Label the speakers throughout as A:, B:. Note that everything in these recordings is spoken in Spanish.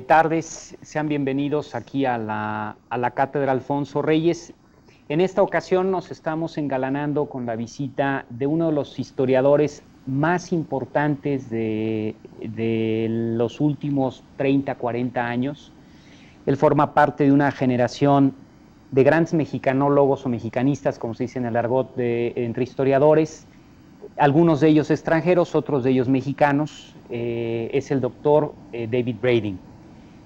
A: tardes. Sean bienvenidos aquí a la, Cátedra Alfonso Reyes. En esta ocasión nos estamos engalanando con la visita de uno de los historiadores más importantes de, de los últimos 30, 40 años. Él forma parte de una generación de grandes mexicanólogos o mexicanistas, como se dice en el argot, de, entre historiadores, algunos de ellos extranjeros, otros de ellos mexicanos, eh, es el doctor eh, David Brading.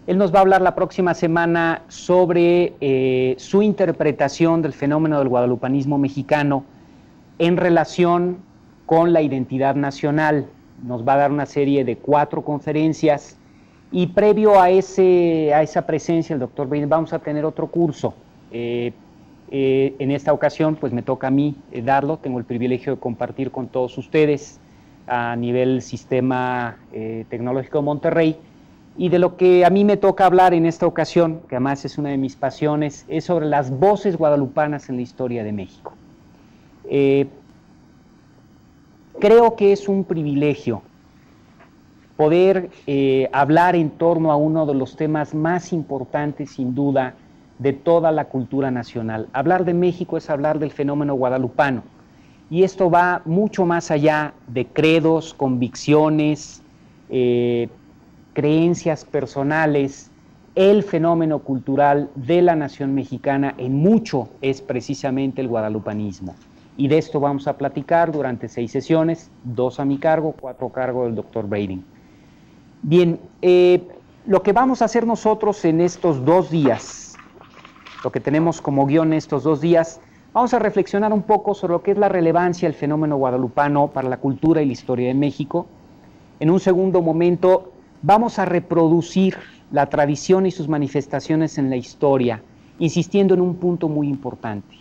A: Él nos va a hablar la próxima semana sobre eh, su interpretación del fenómeno del guadalupanismo mexicano en relación con la identidad nacional. Nos va a dar una serie de cuatro conferencias y previo a, ese, a esa presencia, el doctor Brading, vamos a tener otro curso eh, eh, en esta ocasión, pues me toca a mí darlo, tengo el privilegio de compartir con todos ustedes a nivel sistema tecnológico de Monterrey. Y de lo que a mí me toca hablar en esta ocasión, que además es una de mis pasiones, es sobre las voces guadalupanas en la historia de México. creo que es un privilegio poder hablar en torno a uno de los temas más importantes, sin duda, de toda la cultura nacional. Hablar de México es hablar del fenómeno guadalupano. Y esto va mucho más allá de credos, convicciones, eh, creencias personales. El fenómeno cultural de la nación mexicana en mucho es precisamente el guadalupanismo. Y de esto vamos a platicar durante seis sesiones, dos a mi cargo, cuatro a cargo del doctor Brading. Bien, eh, lo que vamos a hacer nosotros en estos dos días lo que tenemos como guion estos dos días, vamos a reflexionar un poco sobre lo que es la relevancia del fenómeno guadalupano para la cultura y la historia de México. En un segundo momento vamos a reproducir la tradición y sus manifestaciones en la historia, insistiendo en un punto muy importante.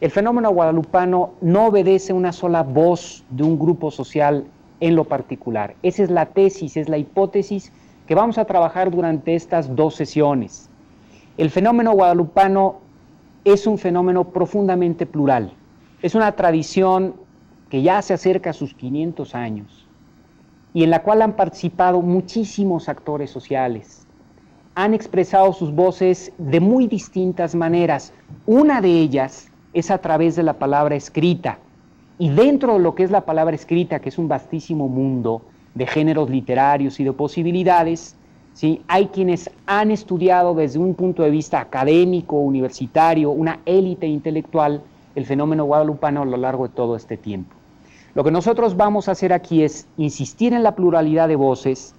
A: El fenómeno guadalupano no obedece una sola voz de un grupo social en lo particular. Esa es la tesis, es la hipótesis que vamos a trabajar durante estas dos sesiones. El fenómeno guadalupano es un fenómeno profundamente plural. Es una tradición que ya se acerca a sus 500 años y en la cual han participado muchísimos actores sociales. Han expresado sus voces de muy distintas maneras. Una de ellas es a través de la palabra escrita. Y dentro de lo que es la palabra escrita, que es un vastísimo mundo de géneros literarios y de posibilidades, hay quienes han estudiado desde un punto de vista académico, universitario, una élite intelectual, el fenómeno guadalupano a lo largo de todo este tiempo. Lo que nosotros vamos a hacer aquí es insistir en la pluralidad de voces,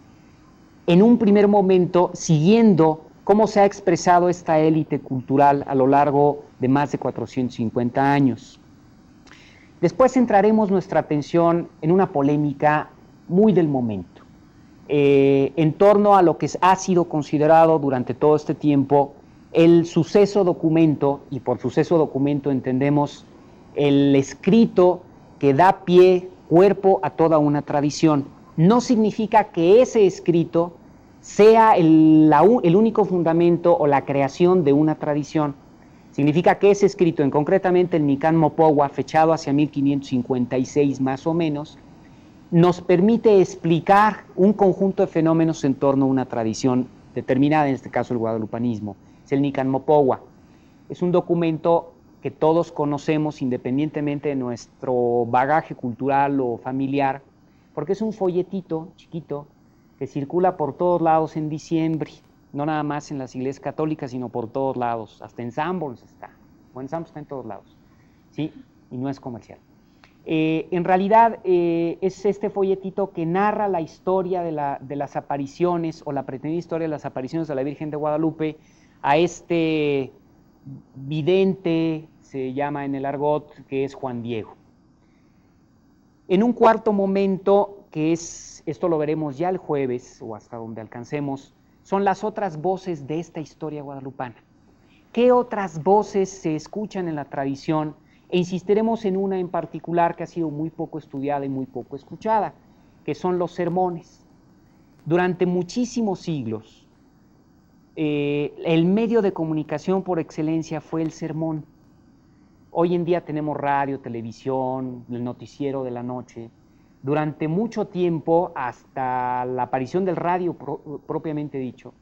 A: en un primer momento siguiendo cómo se ha expresado esta élite cultural a lo largo de más de 450 años. Después centraremos nuestra atención en una polémica muy del momento eh, en torno a lo que ha sido considerado durante todo este tiempo el suceso documento, y por suceso documento entendemos el escrito que da pie, cuerpo a toda una tradición. No significa que ese escrito sea el, único fundamento o la creación de una tradición. Significa que ese escrito, en concretamente el Nican Mopogua, fechado hacia 1556 más o menos, nos permite explicar un conjunto de fenómenos en torno a una tradición determinada, en este caso el guadalupanismo. Es el Nican Mopogua. Es un documento que todos conocemos independientemente de nuestro bagaje cultural o familiar, porque es un folletito chiquito que circula por todos lados en diciembre, no nada más en las iglesias católicas, sino por todos lados, hasta en Sanborns está, o en Sanborns está en todos lados, ¿sí? Y no es comercial. Eh, en realidad eh, es este folletito que narra la historia de, las apariciones o la pretendida historia de las apariciones de la Virgen de Guadalupe a este vidente, se llama en el argot, que es Juan Diego. En un cuarto momento, que es, esto lo veremos ya el jueves o hasta donde alcancemos, son las otras voces de esta historia guadalupana. ¿Qué otras voces se escuchan en la tradición? E insistiremos en una en particular que ha sido muy poco estudiada y muy poco escuchada, que son los sermones. Durante muchísimos siglos, eh, el medio de comunicación por excelencia fue el sermón. Hoy en día tenemos radio, televisión, el noticiero de la noche, durante mucho tiempo, hasta la aparición del radio propiamente dicho,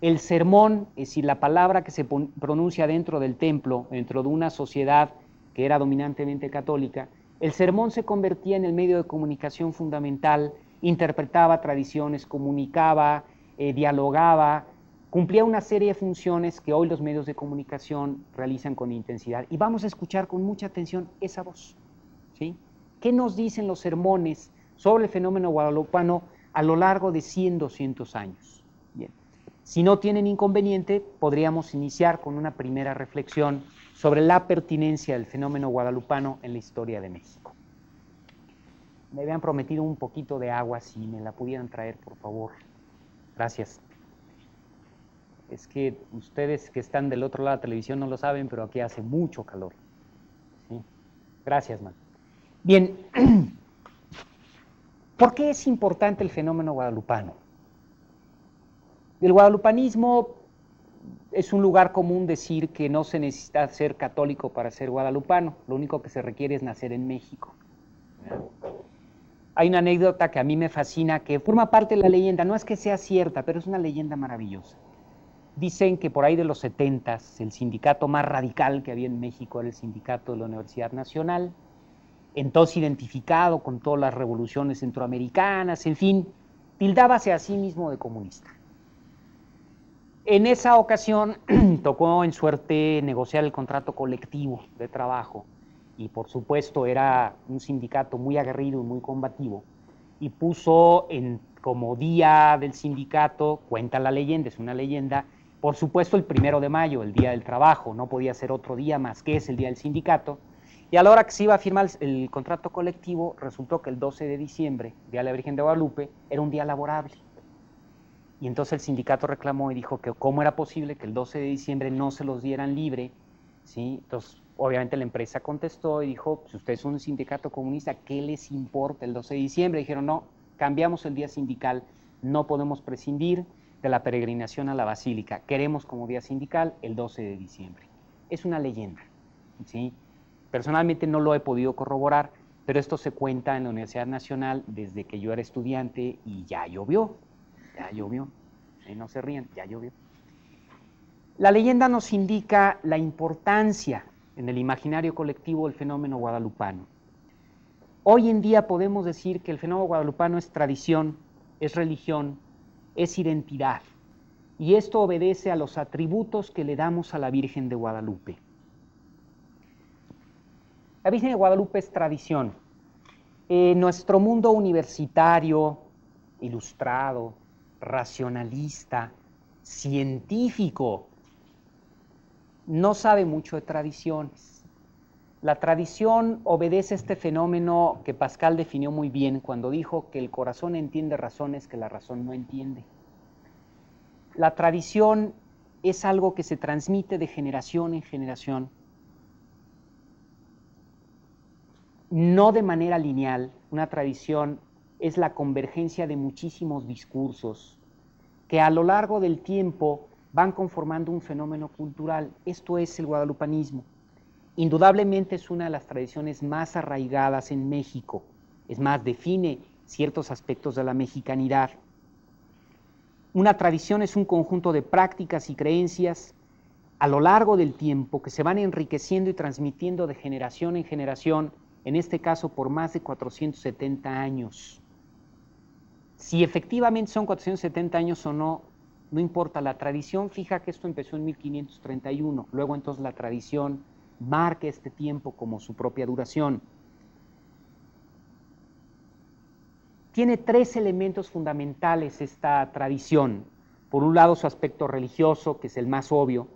A: el sermón, es la palabra que se pronuncia dentro del templo, dentro de una sociedad que era dominantemente católica, el sermón se convertía en el medio de comunicación fundamental, interpretaba tradiciones, comunicaba, eh, dialogaba, cumplía una serie de funciones que hoy los medios de comunicación realizan con intensidad. Y vamos a escuchar con mucha atención esa voz. ¿sí? ¿Qué nos dicen los sermones sobre el fenómeno guadalupano a lo largo de 100, 200 años? Bien. Si no tienen inconveniente, podríamos iniciar con una primera reflexión sobre la pertinencia del fenómeno guadalupano en la historia de México. Me habían prometido un poquito de agua, si me la pudieran traer, por favor. Gracias. Es que ustedes que están del otro lado de la televisión no lo saben, pero aquí hace mucho calor. Gracias, man. Bien, ¿por qué es importante el fenómeno guadalupano? El guadalupanismo es un lugar común decir que no se necesita ser católico para ser guadalupano, lo único que se requiere es nacer en México. Hay una anécdota que a mí me fascina, que forma parte de la leyenda, no es que sea cierta, pero es una leyenda maravillosa. Dicen que por ahí de los 70 el sindicato más radical que había en México era el sindicato de la Universidad Nacional, entonces identificado con todas las revoluciones centroamericanas, en fin, tildábase a sí mismo de comunista. En esa ocasión tocó en suerte negociar el contrato colectivo de trabajo y por supuesto era un sindicato muy aguerrido y muy combativo y puso en, como día del sindicato, cuenta la leyenda, es una leyenda, por supuesto el primero de mayo, el día del trabajo, no podía ser otro día más que es el día del sindicato, y a la hora que se iba a firmar el contrato colectivo, resultó que el 12 de diciembre, Día de la Virgen de Guadalupe, era un día laborable. Y entonces el sindicato reclamó y dijo que cómo era posible que el 12 de diciembre no se los dieran libre. ¿sí? Entonces, obviamente la empresa contestó y dijo, si ustedes son un sindicato comunista, ¿qué les importa el 12 de diciembre? dijeron, no, cambiamos el día sindical, no podemos prescindir de la peregrinación a la basílica, queremos como día sindical el 12 de diciembre. Es una leyenda. ¿sí? Personalmente no lo he podido corroborar, pero esto se cuenta en la Universidad Nacional desde que yo era estudiante y ya llovió. Ya llovió. no se rían, ya llovió. La leyenda nos indica la importancia en el imaginario colectivo del fenómeno guadalupano. Hoy en día podemos decir que el fenómeno guadalupano es tradición, es religión, es identidad. Y esto obedece a los atributos que le damos a la Virgen de Guadalupe. La Virgen de Guadalupe es tradición. En nuestro mundo universitario, ilustrado, racionalista, científico, no sabe mucho de tradiciones. La tradición obedece este fenómeno que Pascal definió muy bien cuando dijo que el corazón entiende razones que la razón no entiende. La tradición es algo que se transmite de generación en generación, no de manera lineal. Una tradición es la convergencia de muchísimos discursos que a lo largo del tiempo van conformando un fenómeno cultural. Esto es el guadalupanismo. Indudablemente es una de las tradiciones más arraigadas en México. Es más, define ciertos aspectos de la mexicanidad. Una tradición es un conjunto de prácticas y creencias a lo largo del tiempo que se van enriqueciendo y transmitiendo de generación en generación, en este caso por más de 470 años. Si efectivamente son 470 años o no, no importa. La tradición fija que esto empezó en 1531. Luego entonces la tradición marca este tiempo como su propia duración. Tiene tres elementos fundamentales esta tradición. Por un lado su aspecto religioso, que es el más obvio,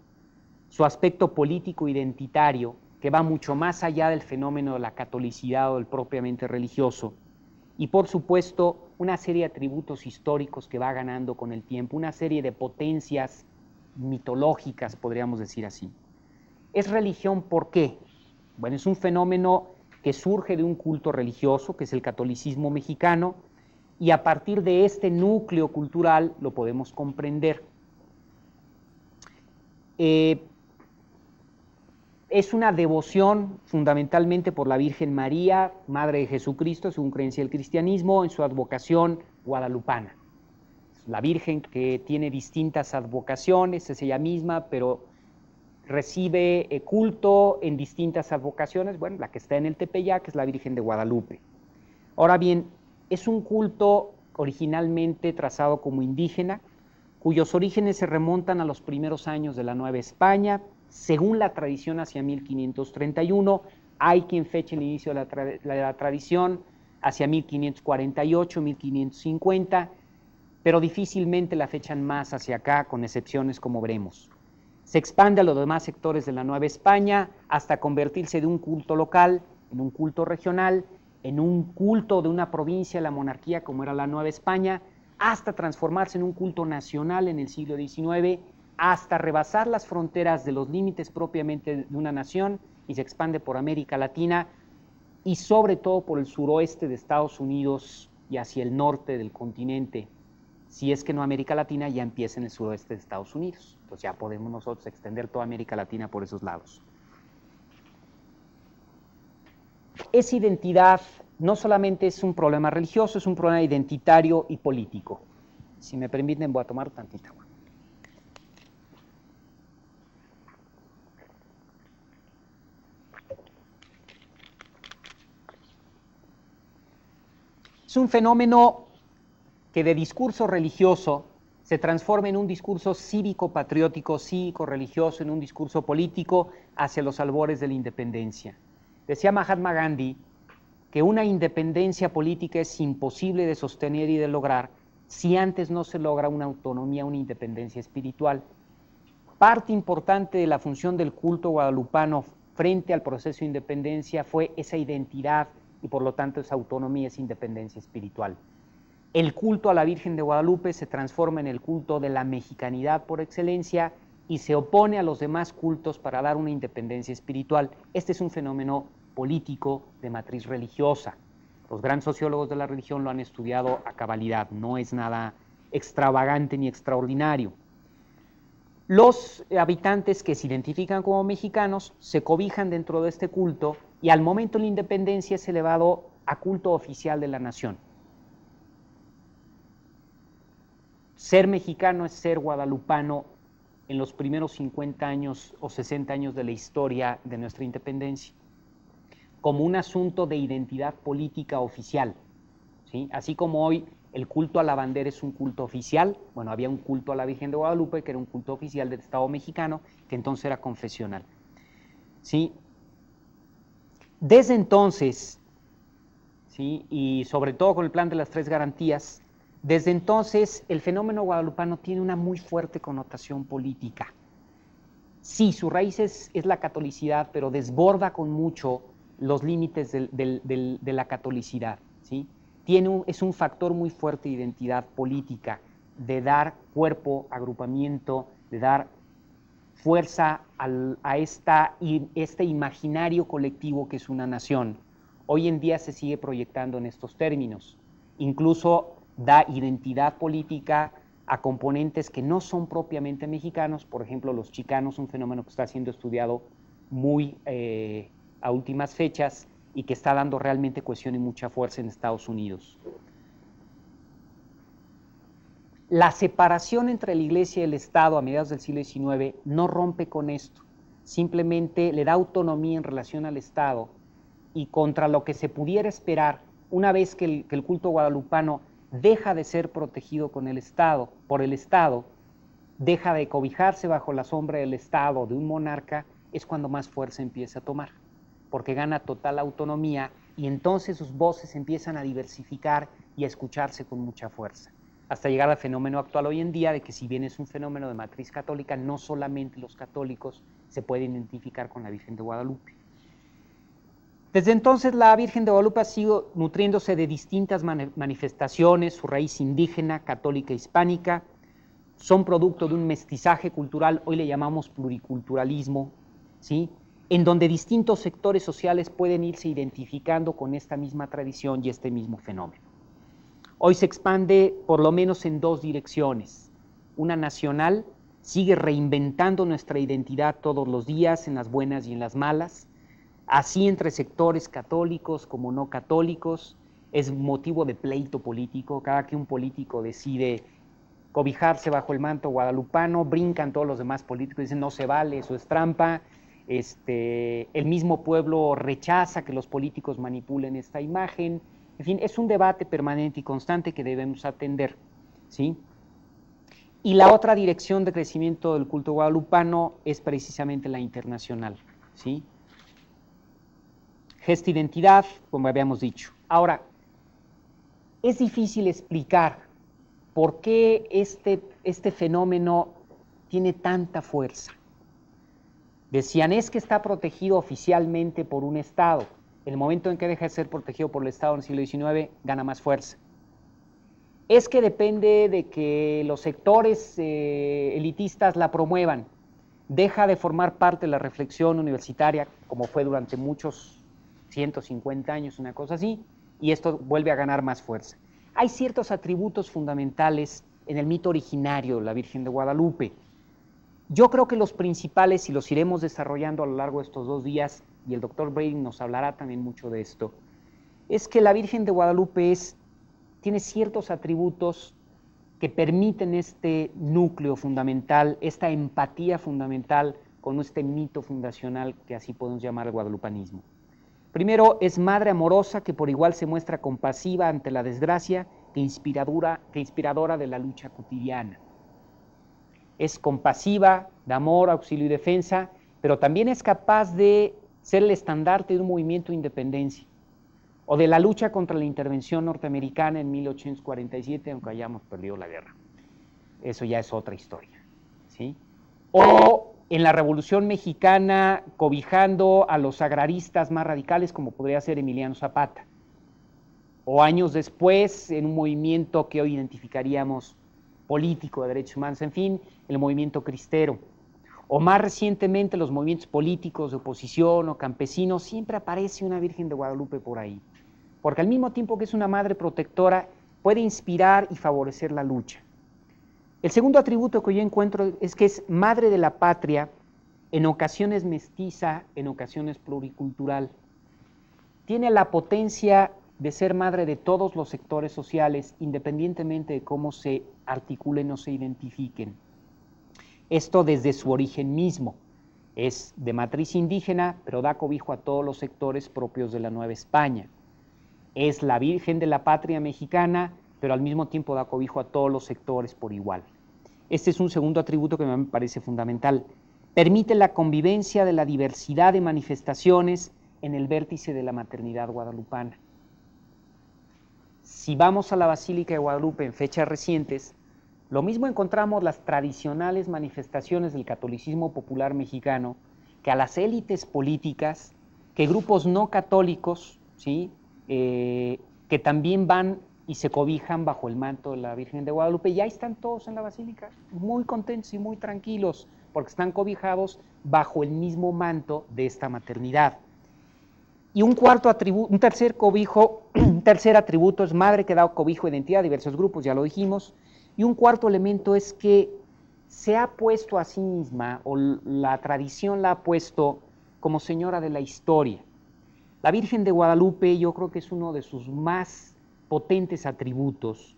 A: su aspecto político identitario, que va mucho más allá del fenómeno de la catolicidad o del propiamente religioso, y por supuesto una serie de atributos históricos que va ganando con el tiempo, una serie de potencias mitológicas, podríamos decir así. ¿Es religión por qué? Bueno, es un fenómeno que surge de un culto religioso, que es el catolicismo mexicano, y a partir de este núcleo cultural lo podemos comprender. Eh, es una devoción fundamentalmente por la Virgen María, Madre de Jesucristo, según creencia del cristianismo, en su advocación guadalupana. La Virgen que tiene distintas advocaciones, es ella misma, pero recibe eh, culto en distintas advocaciones. Bueno, la que está en el Tepeyac es la Virgen de Guadalupe. Ahora bien, es un culto originalmente trazado como indígena, cuyos orígenes se remontan a los primeros años de la Nueva España, según la tradición hacia 1531, hay quien feche el inicio de la, tradición hacia 1548, 1550, pero difícilmente la fechan más hacia acá, con excepciones como veremos. Se expande a los demás sectores de la Nueva España hasta convertirse de un culto local en un culto regional, en un culto de una provincia, la monarquía como era la Nueva España, hasta transformarse en un culto nacional en el siglo XIX hasta rebasar las fronteras de los límites propiamente de una nación y se expande por América Latina y sobre todo por el suroeste de Estados Unidos y hacia el norte del continente. Si es que no América Latina ya empieza en el suroeste de Estados Unidos. Entonces ya podemos nosotros extender toda América Latina por esos lados. Esa identidad no solamente es un problema religioso, es un problema identitario y político. Si me permiten, voy a tomar tantita agua. Es un fenómeno que de discurso religioso se transforma en un discurso cívico-patriótico, cívico-religioso, en un discurso político hacia los albores de la independencia. Decía Mahatma Gandhi que una independencia política es imposible de sostener y de lograr si antes no se logra una autonomía, una independencia espiritual. Parte importante de la función del culto guadalupano frente al proceso de independencia fue esa identidad y por lo tanto esa autonomía, esa independencia espiritual. El culto a la Virgen de Guadalupe se transforma en el culto de la mexicanidad por excelencia y se opone a los demás cultos para dar una independencia espiritual. Este es un fenómeno político de matriz religiosa. Los grandes sociólogos de la religión lo han estudiado a cabalidad, no es nada extravagante ni extraordinario. Los habitantes que se identifican como mexicanos se cobijan dentro de este culto y al momento de la independencia es elevado a culto oficial de la nación. Ser mexicano es ser guadalupano en los primeros 50 años o 60 años de la historia de nuestra independencia, como un asunto de identidad política oficial. ¿sí? Así como hoy el culto a la bandera es un culto oficial, bueno, había un culto a la Virgen de Guadalupe, que era un culto oficial del Estado mexicano, que entonces era confesional. ¿sí? Desde entonces, ¿sí? y sobre todo con el plan de las tres garantías, desde entonces el fenómeno guadalupano tiene una muy fuerte connotación política. Sí, su raíz es, la catolicidad, pero desborda con mucho los límites de la catolicidad. ¿sí? Tiene es un factor muy fuerte de identidad política, de dar cuerpo, agrupamiento, de dar fuerza a esta, este imaginario colectivo que es una nación. Hoy en día se sigue proyectando en estos términos. Incluso da identidad política a componentes que no son propiamente mexicanos, por ejemplo, los chicanos, un fenómeno que está siendo estudiado muy eh, a últimas fechas y que está dando realmente cohesión y mucha fuerza en Estados Unidos. La separación entre la Iglesia y el Estado a mediados del siglo XIX no rompe con esto, simplemente le da autonomía en relación al Estado y contra lo que se pudiera esperar una vez que el, culto guadalupano deja de ser protegido con el Estado, por el Estado, deja de cobijarse bajo la sombra del Estado, de un monarca, es cuando más fuerza empieza a tomar, porque gana total autonomía y entonces sus voces empiezan a diversificar y a escucharse con mucha fuerza hasta llegar al fenómeno actual hoy en día de que si bien es un fenómeno de matriz católica, no solamente los católicos se pueden identificar con la Virgen de Guadalupe. Desde entonces la Virgen de Guadalupe ha sido nutriéndose de distintas manifestaciones, su raíz indígena, católica, hispánica, son producto de un mestizaje cultural, hoy le llamamos pluriculturalismo, ¿sí? en donde distintos sectores sociales pueden irse identificando con esta misma tradición y este mismo fenómeno. Hoy se expande por lo menos en dos direcciones. Una nacional, sigue reinventando nuestra identidad todos los días, en las buenas y en las malas, así entre sectores católicos como no católicos, es motivo de pleito político, cada que un político decide cobijarse bajo el manto guadalupano, brincan todos los demás políticos, dicen no se vale, eso es trampa, este, el mismo pueblo rechaza que los políticos manipulen esta imagen, en fin, es un debate permanente y constante que debemos atender, ¿sí? Y la otra dirección de crecimiento del culto guadalupano es precisamente la internacional, ¿sí? Gesta identidad, como habíamos dicho. Ahora, es difícil explicar por qué este, este fenómeno tiene tanta fuerza. Decían, es que está protegido oficialmente por un Estado. El momento en que deja de ser protegido por el Estado en el siglo XIX, gana más fuerza. Es que depende de que los sectores eh, elitistas la promuevan. Deja de formar parte de la reflexión universitaria, como fue durante muchos 150 años, una cosa así, y esto vuelve a ganar más fuerza. Hay ciertos atributos fundamentales en el mito originario de la Virgen de Guadalupe, yo creo que los principales, y los iremos desarrollando a lo largo de estos dos días, y el doctor Brady nos hablará también mucho de esto, es que la Virgen de Guadalupe es, tiene ciertos atributos que permiten este núcleo fundamental, esta empatía fundamental con este mito fundacional que así podemos llamar el guadalupanismo. Primero, es madre amorosa que por igual se muestra compasiva ante la desgracia que inspiradora, que inspiradora de la lucha cotidiana es compasiva, de amor, auxilio y defensa, pero también es capaz de ser el estandarte de un movimiento de independencia o de la lucha contra la intervención norteamericana en 1847, aunque hayamos perdido la guerra. Eso ya es otra historia. ¿sí? O en la Revolución Mexicana cobijando a los agraristas más radicales, como podría ser Emiliano Zapata. O años después, en un movimiento que hoy identificaríamos político de derechos humanos, en fin, el movimiento cristero. O más recientemente los movimientos políticos de oposición o campesinos, siempre aparece una Virgen de Guadalupe por ahí. Porque al mismo tiempo que es una madre protectora, puede inspirar y favorecer la lucha. El segundo atributo que yo encuentro es que es madre de la patria, en ocasiones mestiza, en ocasiones pluricultural. Tiene la potencia de ser madre de todos los sectores sociales, independientemente de cómo se articulen o se identifiquen. Esto desde su origen mismo. Es de matriz indígena, pero da cobijo a todos los sectores propios de la Nueva España. Es la Virgen de la Patria mexicana, pero al mismo tiempo da cobijo a todos los sectores por igual. Este es un segundo atributo que me parece fundamental. Permite la convivencia de la diversidad de manifestaciones en el vértice de la maternidad guadalupana. Si vamos a la Basílica de Guadalupe en fechas recientes, lo mismo encontramos las tradicionales manifestaciones del catolicismo popular mexicano que a las élites políticas, que grupos no católicos, ¿sí? Eh, que también van y se cobijan bajo el manto de la Virgen de Guadalupe. Y ahí están todos en la basílica, muy contentos y muy tranquilos, porque están cobijados bajo el mismo manto de esta maternidad. Y un cuarto atributo, un tercer cobijo, un tercer atributo es madre que da cobijo identidad a diversos grupos, ya lo dijimos. Y un cuarto elemento es que se ha puesto a sí misma, o la tradición la ha puesto como señora de la historia. La Virgen de Guadalupe yo creo que es uno de sus más potentes atributos.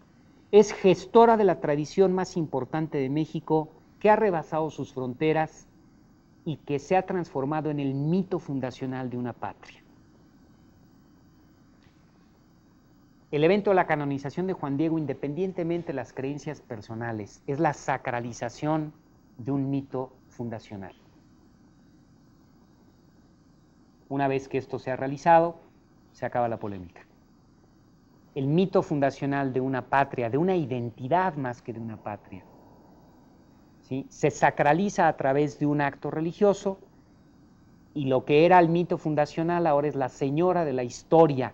A: Es gestora de la tradición más importante de México que ha rebasado sus fronteras y que se ha transformado en el mito fundacional de una patria. El evento de la canonización de Juan Diego, independientemente de las creencias personales, es la sacralización de un mito fundacional. Una vez que esto se ha realizado, se acaba la polémica. El mito fundacional de una patria, de una identidad más que de una patria, ¿sí? se sacraliza a través de un acto religioso y lo que era el mito fundacional ahora es la señora de la historia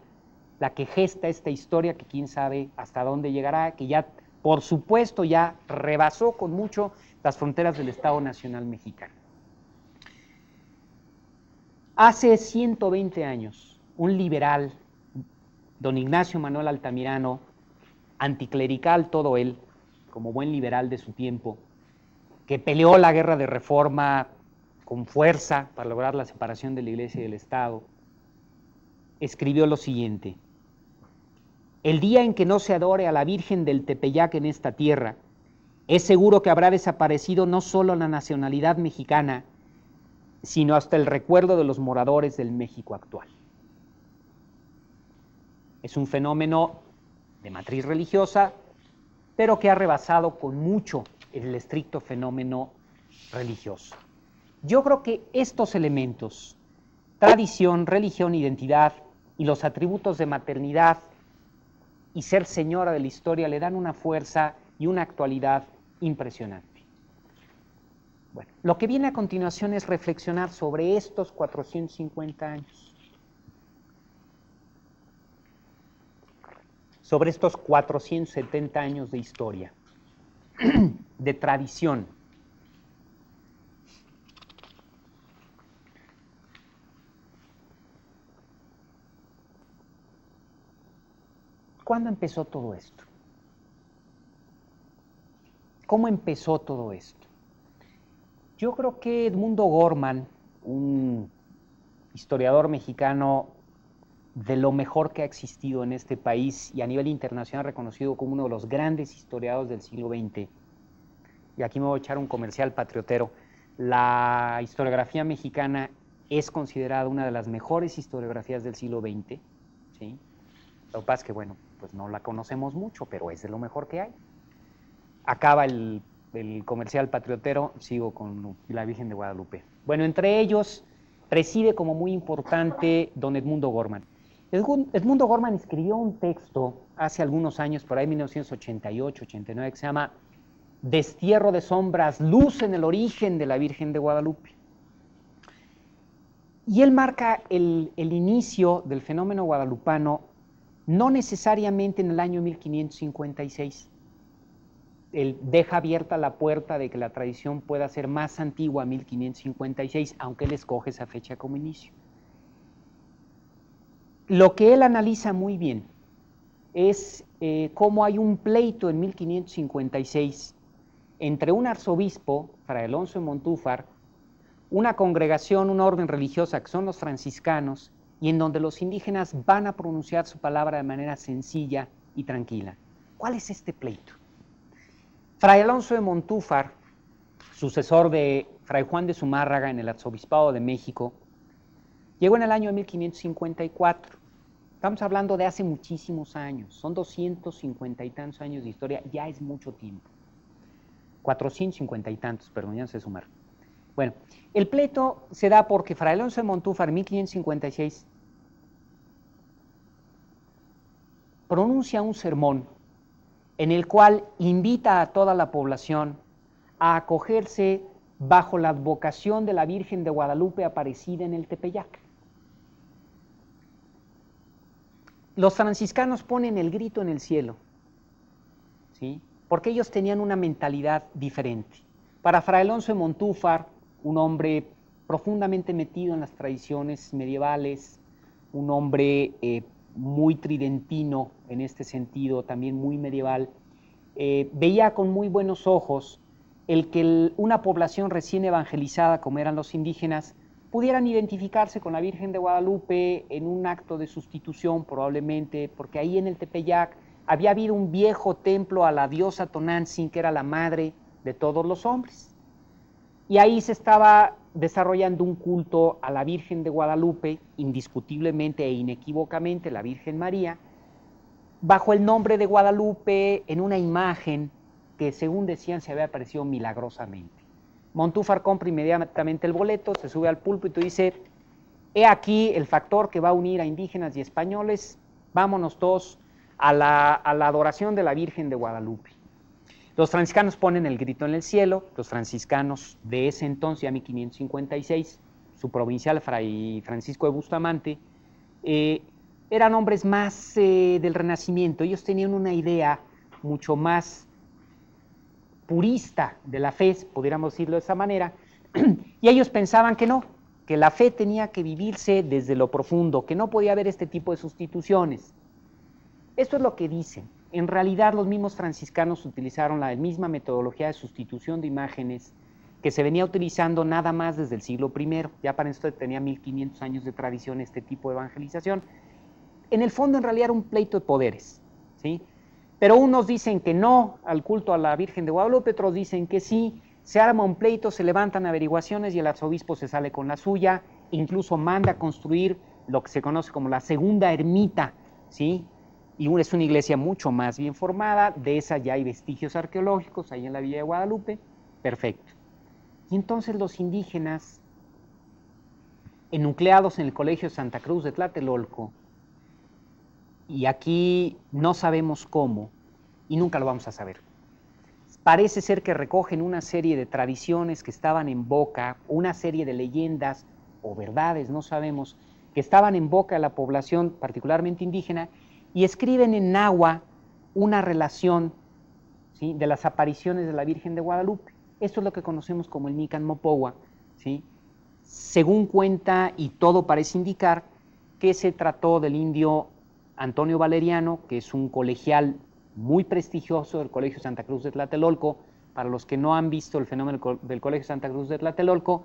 A: la que gesta esta historia que quién sabe hasta dónde llegará, que ya, por supuesto, ya rebasó con mucho las fronteras del Estado Nacional Mexicano. Hace 120 años, un liberal, don Ignacio Manuel Altamirano, anticlerical todo él, como buen liberal de su tiempo, que peleó la guerra de reforma con fuerza para lograr la separación de la iglesia y del Estado, escribió lo siguiente. El día en que no se adore a la Virgen del Tepeyac en esta tierra, es seguro que habrá desaparecido no solo la nacionalidad mexicana, sino hasta el recuerdo de los moradores del México actual. Es un fenómeno de matriz religiosa, pero que ha rebasado con mucho el estricto fenómeno religioso. Yo creo que estos elementos, tradición, religión, identidad y los atributos de maternidad y ser señora de la historia le dan una fuerza y una actualidad impresionante. Bueno, lo que viene a continuación es reflexionar sobre estos 450 años. Sobre estos 470 años de historia, de tradición. ¿Cuándo empezó todo esto? ¿Cómo empezó todo esto? Yo creo que Edmundo Gorman, un historiador mexicano de lo mejor que ha existido en este país y a nivel internacional reconocido como uno de los grandes historiadores del siglo XX, y aquí me voy a echar un comercial patriotero, la historiografía mexicana es considerada una de las mejores historiografías del siglo XX, ¿sí? Lo que pasa es que, bueno, pues no la conocemos mucho, pero es de lo mejor que hay. Acaba el el comercial patriotero, sigo con la Virgen de Guadalupe. Bueno, entre ellos preside como muy importante don Edmundo Gorman. Edmundo Gorman escribió un texto hace algunos años, por ahí 1988, 89, que se llama Destierro de sombras, luz en el origen de la Virgen de Guadalupe. Y él marca el, inicio del fenómeno guadalupano no necesariamente en el año 1556, él deja abierta la puerta de que la tradición pueda ser más antigua, 1556, aunque él escoge esa fecha como inicio. Lo que él analiza muy bien es eh, cómo hay un pleito en 1556 entre un arzobispo, Fray Alonso de Montúfar, una congregación, una orden religiosa que son los franciscanos, y en donde los indígenas van a pronunciar su palabra de manera sencilla y tranquila. ¿Cuál es este pleito? Fray Alonso de Montúfar, sucesor de Fray Juan de Zumárraga en el Arzobispado de México, llegó en el año 1554. Estamos hablando de hace muchísimos años, son 250 y tantos años de historia, ya es mucho tiempo. 450 y tantos, perdón, ya sé sumar. Bueno, el pleito se da porque Fray Alonso de Montúfar, en 1556, pronuncia un sermón en el cual invita a toda la población a acogerse bajo la advocación de la Virgen de Guadalupe aparecida en el Tepeyac. Los franciscanos ponen el grito en el cielo, ¿sí? porque ellos tenían una mentalidad diferente. Para Fray Alonso de Montúfar, un hombre profundamente metido en las tradiciones medievales, un hombre eh, muy tridentino en este sentido, también muy medieval, eh, veía con muy buenos ojos el que una población recién evangelizada, como eran los indígenas, pudieran identificarse con la Virgen de Guadalupe en un acto de sustitución probablemente, porque ahí en el Tepeyac había habido un viejo templo a la diosa Tonantzin, que era la madre de todos los hombres. Y ahí se estaba desarrollando un culto a la Virgen de Guadalupe, indiscutiblemente e inequívocamente la Virgen María, bajo el nombre de Guadalupe en una imagen que según decían se había aparecido milagrosamente. Montúfar compra inmediatamente el boleto, se sube al púlpito y dice, he aquí el factor que va a unir a indígenas y españoles, vámonos todos a la, a adoración de la Virgen de Guadalupe. Los franciscanos ponen el grito en el cielo, los franciscanos de ese entonces, ya 1556, su provincial Fray Francisco de Bustamante, eh, eran hombres más eh, del Renacimiento, ellos tenían una idea mucho más purista de la fe, pudiéramos decirlo de esa manera, y ellos pensaban que no, que la fe tenía que vivirse desde lo profundo, que no podía haber este tipo de sustituciones. Esto es lo que dicen. en realidad los mismos franciscanos utilizaron la misma metodología de sustitución de imágenes que se venía utilizando nada más desde el siglo I, ya para esto tenía 1500 años de tradición este tipo de evangelización. En el fondo en realidad era un pleito de poderes, ¿sí? Pero unos dicen que no al culto a la Virgen de Guadalupe, otros dicen que sí, se arma un pleito, se levantan averiguaciones y el arzobispo se sale con la suya, incluso manda a construir lo que se conoce como la segunda ermita, ¿sí? Y es una iglesia mucho más bien formada, de esa ya hay vestigios arqueológicos ahí en la Villa de Guadalupe, perfecto. Y entonces los indígenas, enucleados en el Colegio Santa Cruz de Tlatelolco, y aquí no sabemos cómo, y nunca lo vamos a saber. Parece ser que recogen una serie de tradiciones que estaban en boca, una serie de leyendas o verdades, no sabemos, que estaban en boca de la población, particularmente indígena, y escriben en Nahua una relación ¿sí? de las apariciones de la Virgen de Guadalupe. Esto es lo que conocemos como el Nican Mopowa. ¿sí? Según cuenta, y todo parece indicar, que se trató del indio Antonio Valeriano, que es un colegial muy prestigioso del Colegio Santa Cruz de Tlatelolco. Para los que no han visto el fenómeno del Colegio Santa Cruz de Tlatelolco,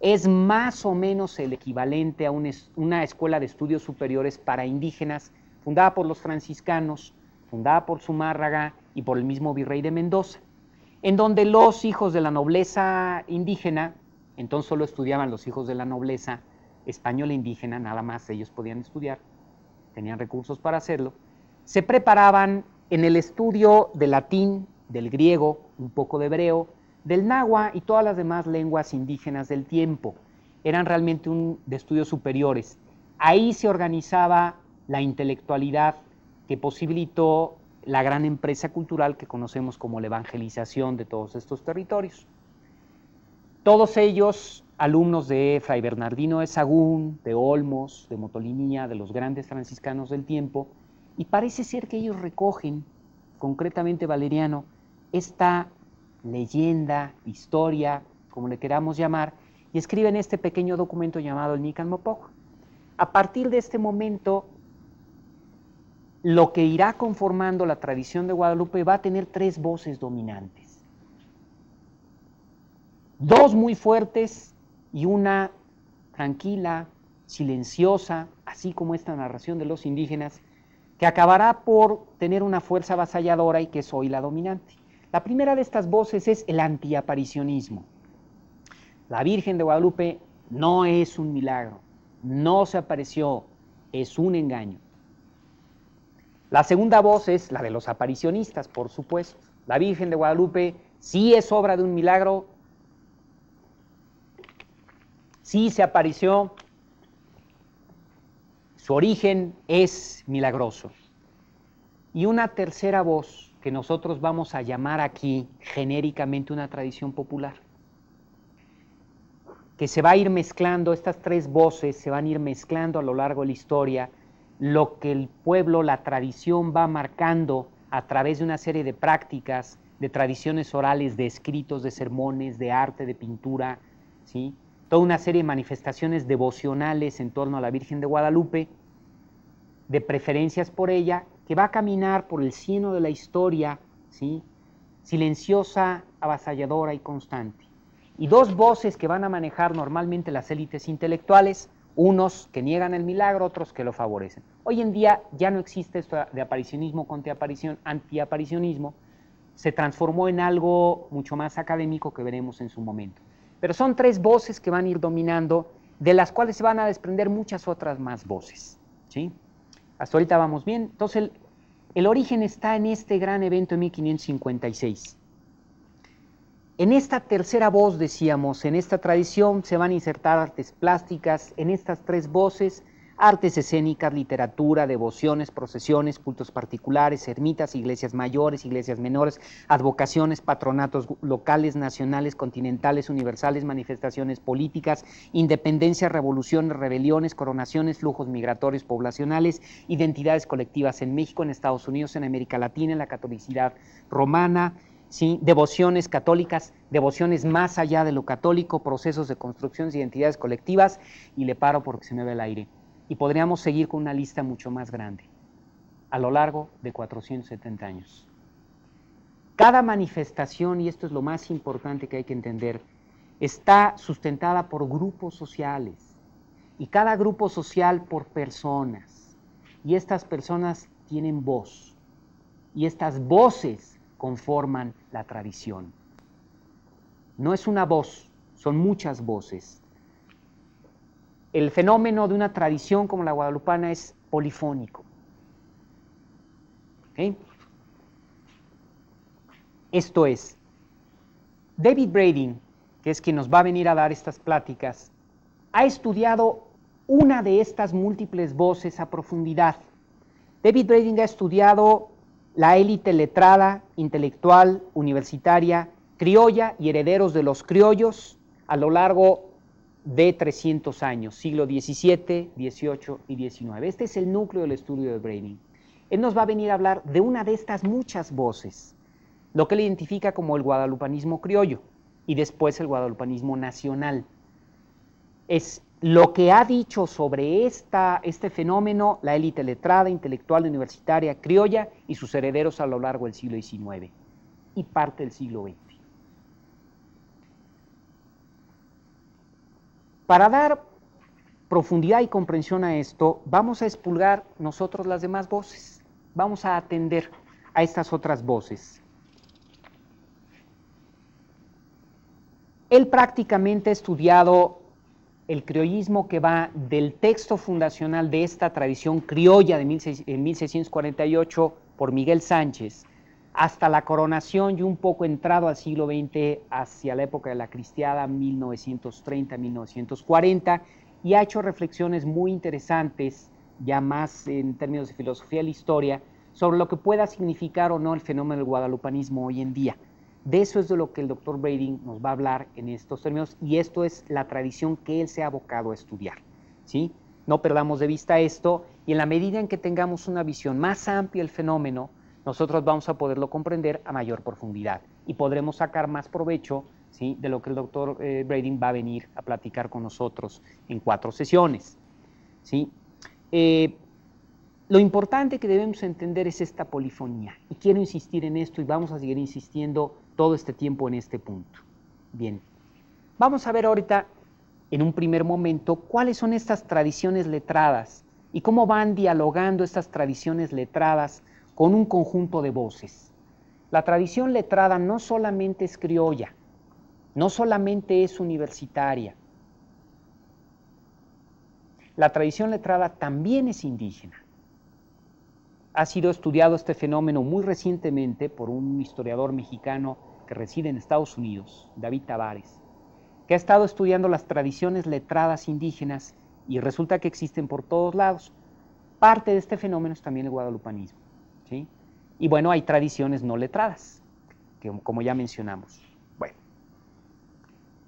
A: es más o menos el equivalente a una escuela de estudios superiores para indígenas fundada por los franciscanos, fundada por Zumárraga y por el mismo virrey de Mendoza, en donde los hijos de la nobleza indígena, entonces solo estudiaban los hijos de la nobleza española indígena, nada más ellos podían estudiar, tenían recursos para hacerlo, se preparaban en el estudio del latín, del griego, un poco de hebreo, del náhuatl y todas las demás lenguas indígenas del tiempo. Eran realmente de estudios superiores. Ahí se organizaba la intelectualidad que posibilitó la gran empresa cultural que conocemos como la evangelización de todos estos territorios. Todos ellos alumnos de Fray Bernardino de Sagún, de Olmos, de Motolinía, de los grandes franciscanos del tiempo, y parece ser que ellos recogen, concretamente Valeriano, esta leyenda, historia, como le queramos llamar, y escriben este pequeño documento llamado el Nican Mopok. A partir de este momento, lo que irá conformando la tradición de Guadalupe va a tener tres voces dominantes. Dos muy fuertes y una tranquila, silenciosa, así como esta narración de los indígenas, que acabará por tener una fuerza avasalladora y que es hoy la dominante. La primera de estas voces es el antiaparicionismo. La Virgen de Guadalupe no es un milagro, no se apareció, es un engaño. La segunda voz es la de los aparicionistas, por supuesto. La Virgen de Guadalupe sí es obra de un milagro, sí se apareció, su origen es milagroso. Y una tercera voz que nosotros vamos a llamar aquí genéricamente una tradición popular, que se va a ir mezclando, estas tres voces se van a ir mezclando a lo largo de la historia lo que el pueblo, la tradición va marcando a través de una serie de prácticas, de tradiciones orales, de escritos, de sermones, de arte, de pintura, ¿sí? Toda una serie de manifestaciones devocionales en torno a la Virgen de Guadalupe, de preferencias por ella, que va a caminar por el cieno de la historia, ¿sí? silenciosa, avasalladora y constante. Y dos voces que van a manejar normalmente las élites intelectuales, unos que niegan el milagro, otros que lo favorecen. Hoy en día ya no existe esto de aparicionismo contra aparición, antiaparicionismo, se transformó en algo mucho más académico que veremos en su momento. Pero son tres voces que van a ir dominando, de las cuales se van a desprender muchas otras más voces. ¿sí? Hasta ahorita vamos bien. Entonces, el, el origen está en este gran evento de 1556. En esta tercera voz, decíamos, en esta tradición se van a insertar artes plásticas, en estas tres voces, artes escénicas, literatura, devociones, procesiones, cultos particulares, ermitas, iglesias mayores, iglesias menores, advocaciones, patronatos locales, nacionales, continentales, universales, manifestaciones políticas, independencia, revoluciones, rebeliones, coronaciones, flujos migratorios poblacionales, identidades colectivas en México, en Estados Unidos, en América Latina, en la catolicidad romana, devociones católicas, devociones más allá de lo católico, procesos de construcción de identidades colectivas, y le paro porque se me ve el aire. Y podríamos seguir con una lista mucho más grande. a lo largo de 470 años. Cada manifestación, y esto es lo más importante que hay que entender, está sustentada por grupos sociales y cada grupo social por personas. Y estas personas tienen voz y estas voces conforman la tradición. No es una voz, son muchas voces. El fenómeno de una tradición como la guadalupana es polifónico. Esto es, David Brading, que es quien nos va a venir a dar estas pláticas, ha estudiado una de estas múltiples voces a profundidad. David Brading ha estudiado la élite letrada, intelectual, universitaria, criolla y herederos de los criollos a lo largo de 300 años, siglo XVII, XVIII y XIX. Este es el núcleo del estudio de Brading. Él nos va a venir a hablar de una de estas muchas voces, lo que él identifica como el guadalupanismo criollo y después el guadalupanismo nacional. Es lo que ha dicho sobre esta, este fenómeno la élite letrada, intelectual, universitaria, criolla y sus herederos a lo largo del siglo XIX y parte del siglo XX. Para dar profundidad y comprensión a esto, vamos a expulgar nosotros las demás voces vamos a atender a estas otras voces. Él prácticamente ha estudiado el criollismo que va del texto fundacional de esta tradición criolla de 1648 por Miguel Sánchez hasta la coronación y un poco entrado al siglo XX hacia la época de la cristiada 1930-1940 y ha hecho reflexiones muy interesantes ya más en términos de filosofía de la historia, sobre lo que pueda significar o no el fenómeno del guadalupanismo hoy en día. De eso es de lo que el doctor Brading nos va a hablar en estos términos y esto es la tradición que él se ha abocado a estudiar. ¿sí? No perdamos de vista esto y en la medida en que tengamos una visión más amplia del fenómeno, nosotros vamos a poderlo comprender a mayor profundidad y podremos sacar más provecho de lo que el doctor eh, Brading va a venir a platicar con nosotros en cuatro sesiones. ¿sí? Eh, lo importante que debemos entender es esta polifonía. Y quiero insistir en esto y vamos a seguir insistiendo todo este tiempo en este punto. Bien, vamos a ver ahorita, en un primer momento, cuáles son estas tradiciones letradas y cómo van dialogando estas tradiciones letradas con un conjunto de voces. La tradición letrada no solamente es criolla, no solamente es universitaria, la tradición letrada también es indígena. Ha sido estudiado este fenómeno muy recientemente por un historiador mexicano que reside en Estados Unidos, David Tavares, que ha estado estudiando las tradiciones letradas indígenas y resulta que existen por todos lados. Parte de este fenómeno es también el guadalupanismo. Y bueno, hay tradiciones no letradas, que, como ya mencionamos. Bueno,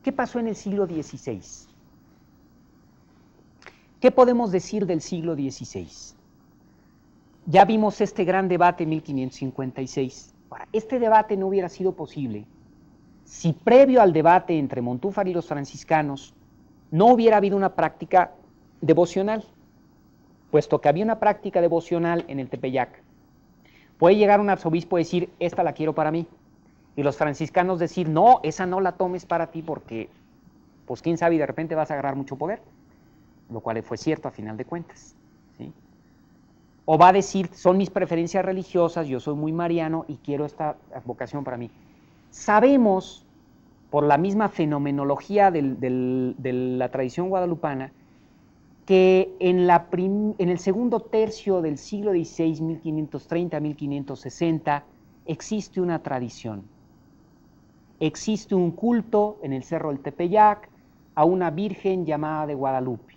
A: ¿qué pasó en el siglo XVI? ¿Qué podemos decir del siglo XVI? Ya vimos este gran debate en 1556. Este debate no hubiera sido posible si previo al debate entre Montúfar y los franciscanos no hubiera habido una práctica devocional, puesto que había una práctica devocional en el Tepeyac. Puede llegar un arzobispo y decir, esta la quiero para mí, y los franciscanos decir, no, esa no la tomes para ti porque, pues quién sabe, de repente vas a agarrar mucho poder lo cual fue cierto a final de cuentas. O va a decir, son mis preferencias religiosas, yo soy muy mariano y quiero esta vocación para mí. Sabemos, por la misma fenomenología de la tradición guadalupana, que en, el segundo tercio del siglo XVI, 1530-1560, existe una tradición. Existe un culto en el Cerro del Tepeyac a una virgen llamada de Guadalupe.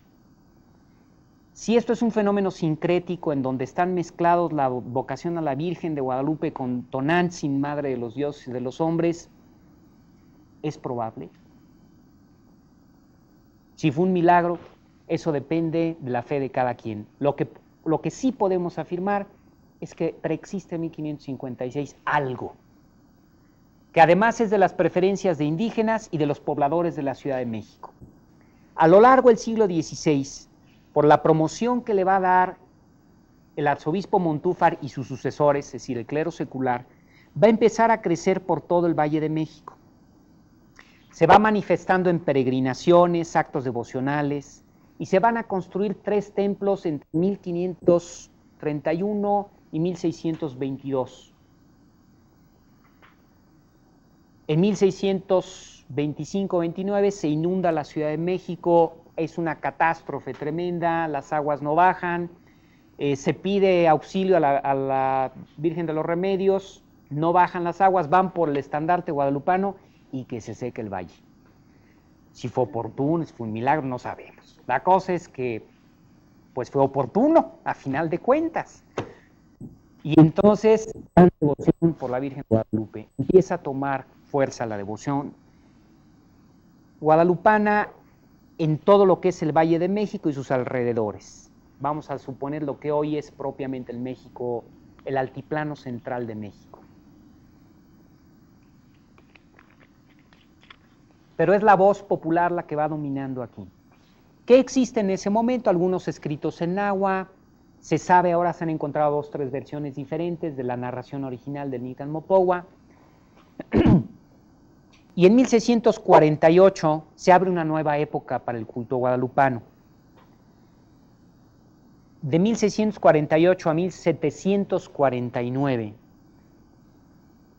A: Si esto es un fenómeno sincrético en donde están mezclados la vocación a la Virgen de Guadalupe con Tonantzin, madre de los dioses y de los hombres, ¿es probable? Si fue un milagro, eso depende de la fe de cada quien. Lo que, lo que sí podemos afirmar es que preexiste en 1556 algo, que además es de las preferencias de indígenas y de los pobladores de la Ciudad de México. A lo largo del siglo XVI, por la promoción que le va a dar el arzobispo Montúfar y sus sucesores, es decir, el clero secular, va a empezar a crecer por todo el Valle de México. Se va manifestando en peregrinaciones, actos devocionales, y se van a construir tres templos entre 1531 y 1622. En 1625-29 se inunda la Ciudad de México, es una catástrofe tremenda, las aguas no bajan, eh, se pide auxilio a la, Virgen de los Remedios, no bajan las aguas, van por el estandarte guadalupano y que se seque el valle. Si fue oportuno, si fue un milagro, no sabemos. La cosa es que, pues fue oportuno, a final de cuentas. Y entonces, la devoción por la Virgen de Guadalupe empieza a tomar fuerza la devoción guadalupana en todo lo que es el Valle de México y sus alrededores. Vamos a suponer lo que hoy es propiamente el México, el altiplano central de México. Pero es la voz popular la que va dominando aquí. ¿Qué existe en ese momento? Algunos escritos en agua, se sabe, ahora se han encontrado dos, tres versiones diferentes de la narración original del Nican Mopowa. Y en 1648 se abre una nueva época para el culto guadalupano. De 1648 a 1749,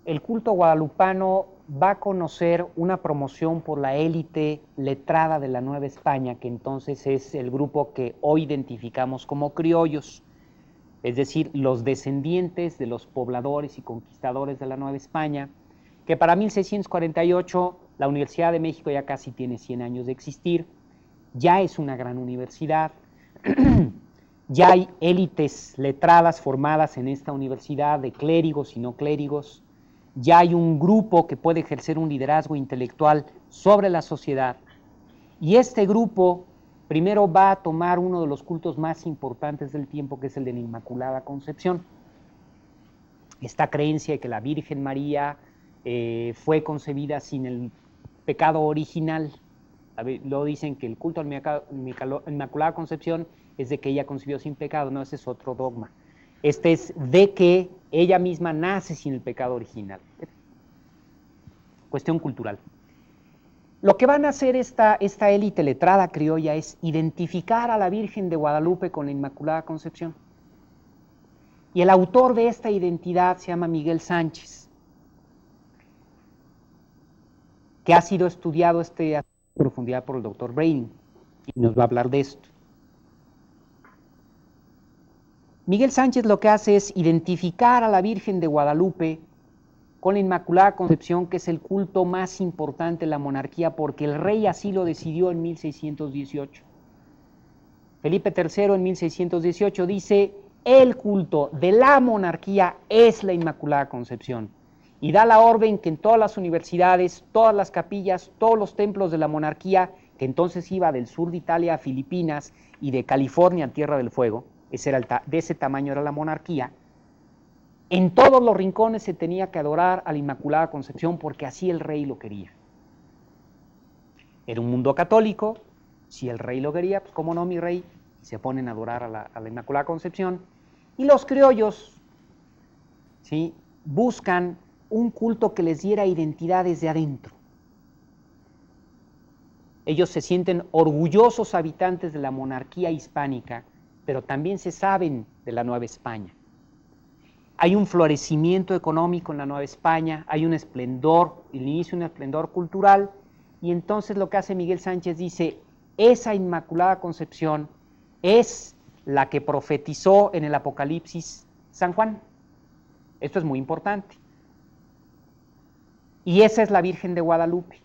A: el culto guadalupano va a conocer una promoción por la élite letrada de la Nueva España, que entonces es el grupo que hoy identificamos como criollos, es decir, los descendientes de los pobladores y conquistadores de la Nueva España, que para 1648 la Universidad de México ya casi tiene 100 años de existir, ya es una gran universidad, ya hay élites letradas formadas en esta universidad de clérigos y no clérigos, ya hay un grupo que puede ejercer un liderazgo intelectual sobre la sociedad y este grupo primero va a tomar uno de los cultos más importantes del tiempo, que es el de la Inmaculada Concepción. Esta creencia de que la Virgen María eh, fue concebida sin el pecado original. Luego dicen que el culto a la Inmaculada Concepción es de que ella concibió sin pecado, no, ese es otro dogma. Este es de que ella misma nace sin el pecado original. Cuestión cultural. Lo que van a hacer esta, esta élite letrada criolla es identificar a la Virgen de Guadalupe con la Inmaculada Concepción. Y el autor de esta identidad se llama Miguel Sánchez. que ha sido estudiado este profundidad por el doctor Brain y nos va a hablar de esto. Miguel Sánchez lo que hace es identificar a la Virgen de Guadalupe con la Inmaculada Concepción, que es el culto más importante de la monarquía, porque el rey así lo decidió en 1618. Felipe III en 1618 dice, el culto de la monarquía es la Inmaculada Concepción y da la orden que en todas las universidades, todas las capillas, todos los templos de la monarquía, que entonces iba del sur de Italia a Filipinas y de California a Tierra del Fuego, ese de ese tamaño era la monarquía, en todos los rincones se tenía que adorar a la Inmaculada Concepción porque así el rey lo quería. Era un mundo católico, si el rey lo quería, pues cómo no mi rey, se ponen a adorar a la, a la Inmaculada Concepción. Y los criollos ¿sí? buscan un culto que les diera identidad desde adentro. Ellos se sienten orgullosos habitantes de la monarquía hispánica, pero también se saben de la Nueva España. Hay un florecimiento económico en la Nueva España, hay un esplendor, el inicio de un esplendor cultural, y entonces lo que hace Miguel Sánchez dice, esa Inmaculada Concepción es la que profetizó en el Apocalipsis San Juan. Esto es muy importante. Y esa es la Virgen de Guadalupe.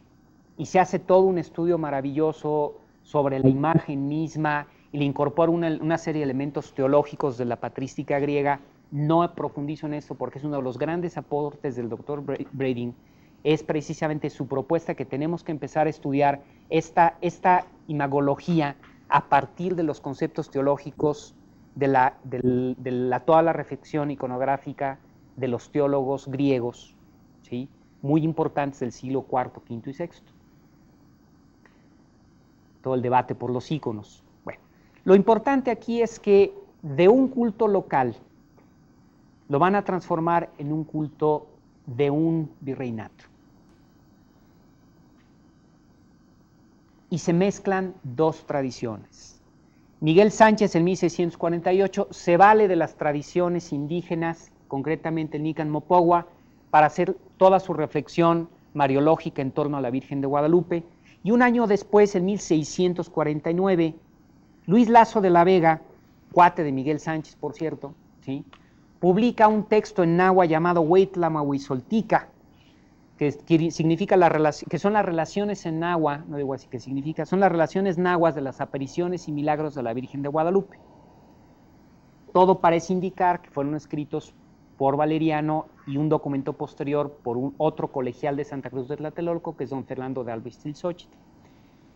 A: Y se hace todo un estudio maravilloso sobre la imagen misma y le incorpora una, serie de elementos teológicos de la patrística griega. No profundizo en eso porque es uno de los grandes aportes del doctor Brading. Es precisamente su propuesta que tenemos que empezar a estudiar esta, esta imagología a partir de los conceptos teológicos de, la, de la, toda la reflexión iconográfica de los teólogos griegos. ¿sí? muy importantes del siglo IV, V y VI. Todo el debate por los íconos. Lo importante aquí es que de un culto local, lo van a transformar en un culto de un virreinato. Y se mezclan dos tradiciones. Miguel Sánchez en 1648 se vale de las tradiciones indígenas, concretamente el Nican Mopogua, para hacer toda su reflexión mariológica en torno a la Virgen de Guadalupe. Y un año después, en 1649, Luis Lazo de la Vega, cuate de Miguel Sánchez, por cierto, ¿sí? publica un texto en náhuatl llamado Huitlamahuizoltica, que, significa la que son las relaciones en agua, no digo así que significa, son las relaciones nahuas de las apariciones y milagros de la Virgen de Guadalupe. Todo parece indicar que fueron escritos por Valeriano y un documento posterior por un otro colegial de Santa Cruz de Tlatelolco, que es don Fernando de Alves Tilsochit.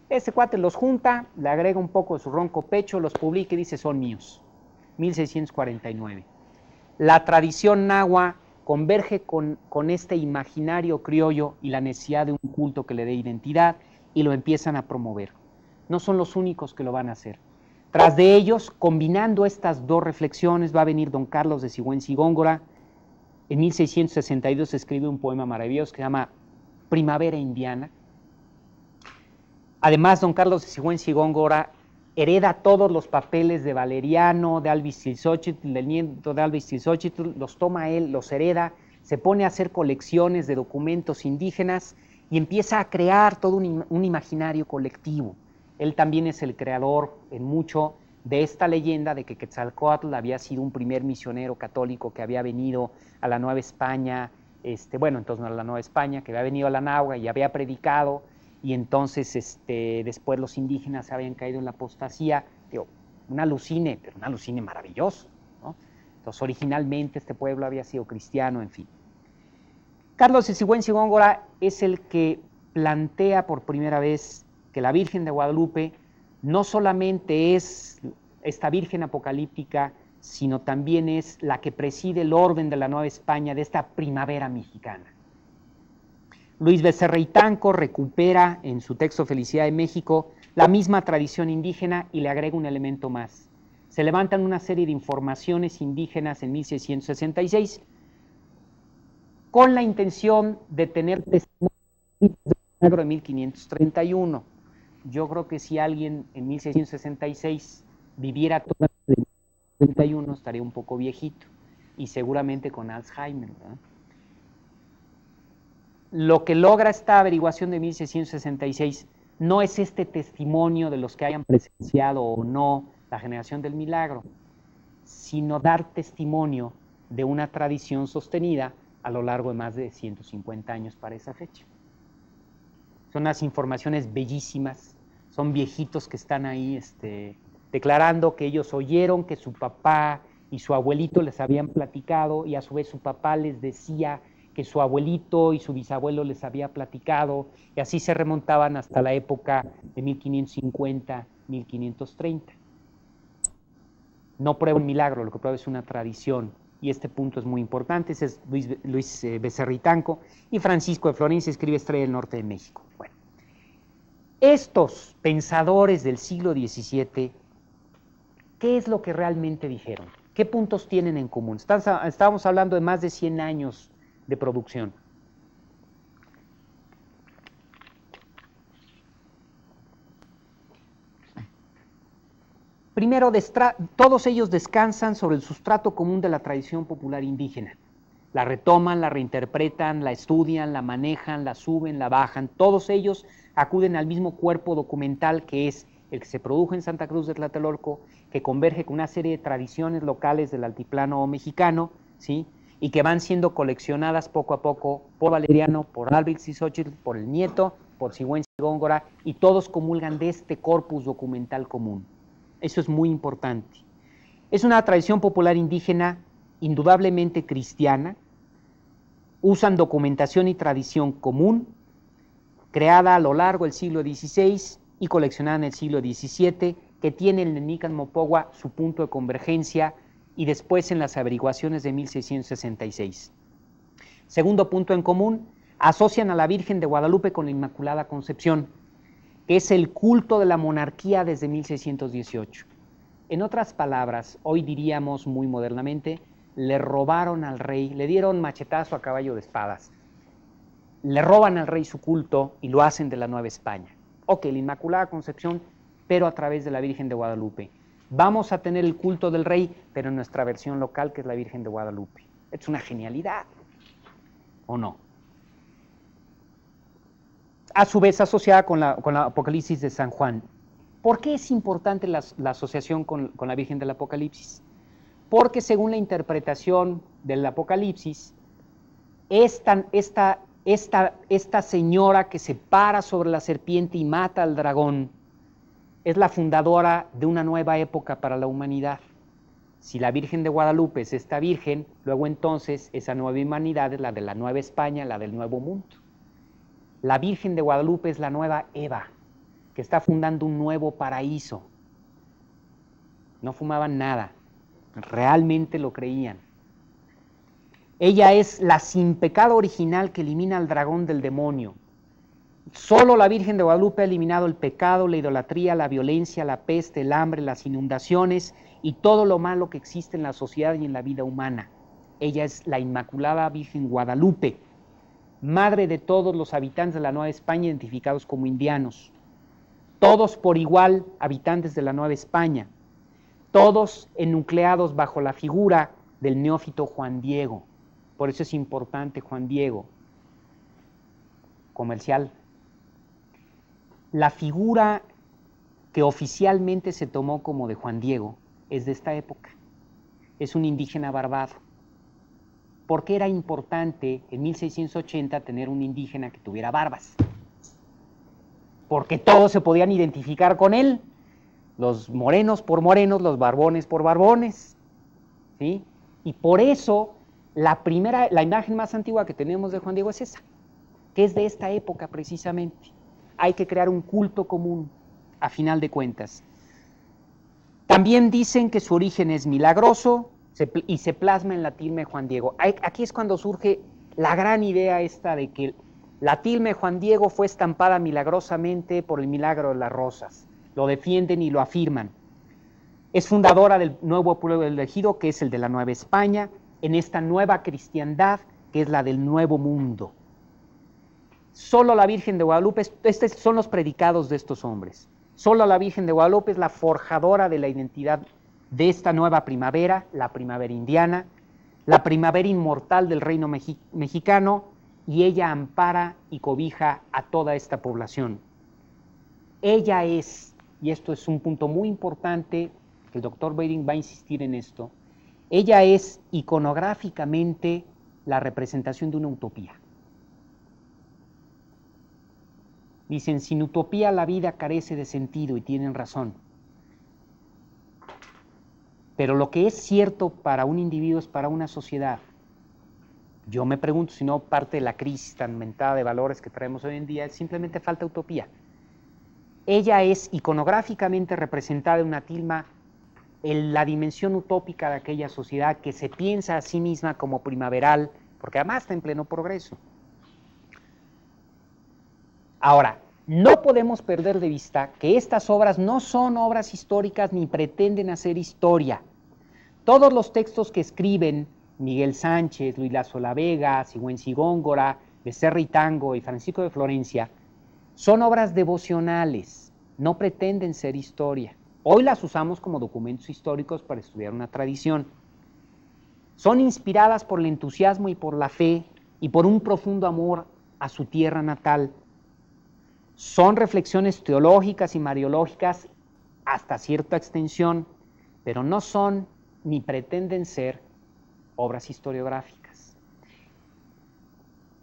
A: Ese cuate los junta, le agrega un poco de su ronco pecho, los publica y dice son míos. 1649. La tradición nahua converge con, con este imaginario criollo y la necesidad de un culto que le dé identidad y lo empiezan a promover. No son los únicos que lo van a hacer. Tras de ellos, combinando estas dos reflexiones, va a venir don Carlos de Sigüenza y Góngora. En 1662 escribe un poema maravilloso que se llama Primavera Indiana. Además, don Carlos Sigüenza y Góngora hereda todos los papeles de Valeriano, de Alvis Tilsochitl, del nieto de Alvis Tilsochitl, los toma él, los hereda, se pone a hacer colecciones de documentos indígenas y empieza a crear todo un, imaginario colectivo. Él también es el creador en mucho de esta leyenda de que Quetzalcoatl había sido un primer misionero católico que había venido a la Nueva España, este, bueno, entonces no a la Nueva España, que había venido a la Nahua y había predicado, y entonces este, después los indígenas habían caído en la apostasía, digo, un alucine, pero un alucine maravilloso. Entonces originalmente este pueblo había sido cristiano, en fin. Carlos de Góngora es el que plantea por primera vez que la Virgen de Guadalupe no solamente es esta Virgen apocalíptica, sino también es la que preside el orden de la Nueva España, de esta primavera mexicana. Luis Becerra Tanco recupera en su texto Felicidad de México la misma tradición indígena y le agrega un elemento más. Se levantan una serie de informaciones indígenas en 1666 con la intención de tener testimonio de 1531. Yo creo que si alguien en 1666 viviera todo el 1531 estaría un poco viejito y seguramente con Alzheimer. ¿verdad? Lo que logra esta averiguación de 1666 no es este testimonio de los que hayan presenciado o no la generación del milagro, sino dar testimonio de una tradición sostenida a lo largo de más de 150 años para esa fecha. Son unas informaciones bellísimas, son viejitos que están ahí este, declarando que ellos oyeron que su papá y su abuelito les habían platicado y a su vez su papá les decía que su abuelito y su bisabuelo les había platicado, y así se remontaban hasta la época de 1550, 1530. No prueba un milagro, lo que prueba es una tradición, y este punto es muy importante, ese es Luis, Luis eh, Becerritanco, y Francisco de Florencia escribe Estrella del Norte de México. Bueno, estos pensadores del siglo XVII, ¿qué es lo que realmente dijeron? ¿Qué puntos tienen en común? Estábamos hablando de más de 100 años de producción. Primero, todos ellos descansan sobre el sustrato común de la tradición popular indígena. La retoman, la reinterpretan, la estudian, la manejan, la suben, la bajan. Todos ellos acuden al mismo cuerpo documental que es el que se produjo en Santa Cruz de Tlatelolco, que converge con una serie de tradiciones locales del altiplano mexicano, ¿sí? Y que van siendo coleccionadas poco a poco por Valeriano, por Alvix y por el nieto, por Sigüenza y Góngora, y todos comulgan de este corpus documental común. Eso es muy importante. Es una tradición popular indígena indudablemente cristiana, usan documentación y tradición común, creada a lo largo del siglo XVI y coleccionada en el siglo XVII, que tiene en el Nican Mopogua su punto de convergencia y después en las averiguaciones de 1666. Segundo punto en común, asocian a la Virgen de Guadalupe con la Inmaculada Concepción, que es el culto de la monarquía desde 1618. En otras palabras, hoy diríamos muy modernamente, le robaron al rey, le dieron machetazo a caballo de espadas, le roban al rey su culto y lo hacen de la Nueva España. Ok, la Inmaculada Concepción, pero a través de la Virgen de Guadalupe. Vamos a tener el culto del rey, pero en nuestra versión local, que es la Virgen de Guadalupe. Es una genialidad, ¿o no? A su vez asociada con la, Apocalipsis de San Juan. ¿Por qué es importante la, asociación con, la Virgen del Apocalipsis? Porque según la interpretación del Apocalipsis, esta, esta, esta, esta señora que se para sobre la serpiente y mata al dragón, es la fundadora de una nueva época para la humanidad. Si la Virgen de Guadalupe es esta Virgen, luego entonces esa nueva humanidad es la de la nueva España, la del nuevo mundo. La Virgen de Guadalupe es la nueva Eva, que está fundando un nuevo paraíso. No fumaban nada, realmente lo creían. Ella es la sin pecado original que elimina al dragón del demonio. Solo la Virgen de Guadalupe ha eliminado el pecado, la idolatría, la violencia, la peste, el hambre, las inundaciones y todo lo malo que existe en la sociedad y en la vida humana. Ella es la Inmaculada Virgen Guadalupe, madre de todos los habitantes de la Nueva España identificados como indianos. Todos por igual habitantes de la Nueva España. Todos enucleados bajo la figura del neófito Juan Diego. Por eso es importante Juan Diego. Comercial. La figura que oficialmente se tomó como de Juan Diego es de esta época. Es un indígena barbado. ¿Por qué era importante en 1680 tener un indígena que tuviera barbas? Porque todos se podían identificar con él. Los morenos por morenos, los barbones por barbones. ¿sí? Y por eso la primera, la imagen más antigua que tenemos de Juan Diego es esa, que es de esta época precisamente. Hay que crear un culto común, a final de cuentas. También dicen que su origen es milagroso y se plasma en la tilme Juan Diego. Aquí es cuando surge la gran idea esta de que la tilme Juan Diego fue estampada milagrosamente por el milagro de las rosas. Lo defienden y lo afirman. Es fundadora del nuevo pueblo elegido, que es el de la Nueva España, en esta nueva cristiandad que es la del nuevo mundo. Solo la Virgen de Guadalupe, estos son los predicados de estos hombres. Solo la Virgen de Guadalupe es la forjadora de la identidad de esta nueva primavera, la primavera indiana, la primavera inmortal del reino mexicano, y ella ampara y cobija a toda esta población. Ella es, y esto es un punto muy importante, el doctor Beiring va a insistir en esto, ella es iconográficamente la representación de una utopía. Dicen, sin utopía la vida carece de sentido y tienen razón. Pero lo que es cierto para un individuo es para una sociedad. Yo me pregunto si no parte de la crisis tan mentada de valores que traemos hoy en día es simplemente falta utopía. Ella es iconográficamente representada en una tilma en la dimensión utópica de aquella sociedad que se piensa a sí misma como primaveral, porque además está en pleno progreso. Ahora, no podemos perder de vista que estas obras no son obras históricas ni pretenden hacer historia. Todos los textos que escriben Miguel Sánchez, Luis Lazo La Vega, Sigüenzi Góngora, Becerra y Tango y Francisco de Florencia son obras devocionales, no pretenden ser historia. Hoy las usamos como documentos históricos para estudiar una tradición. Son inspiradas por el entusiasmo y por la fe y por un profundo amor a su tierra natal. Son reflexiones teológicas y mariológicas hasta cierta extensión, pero no son ni pretenden ser obras historiográficas.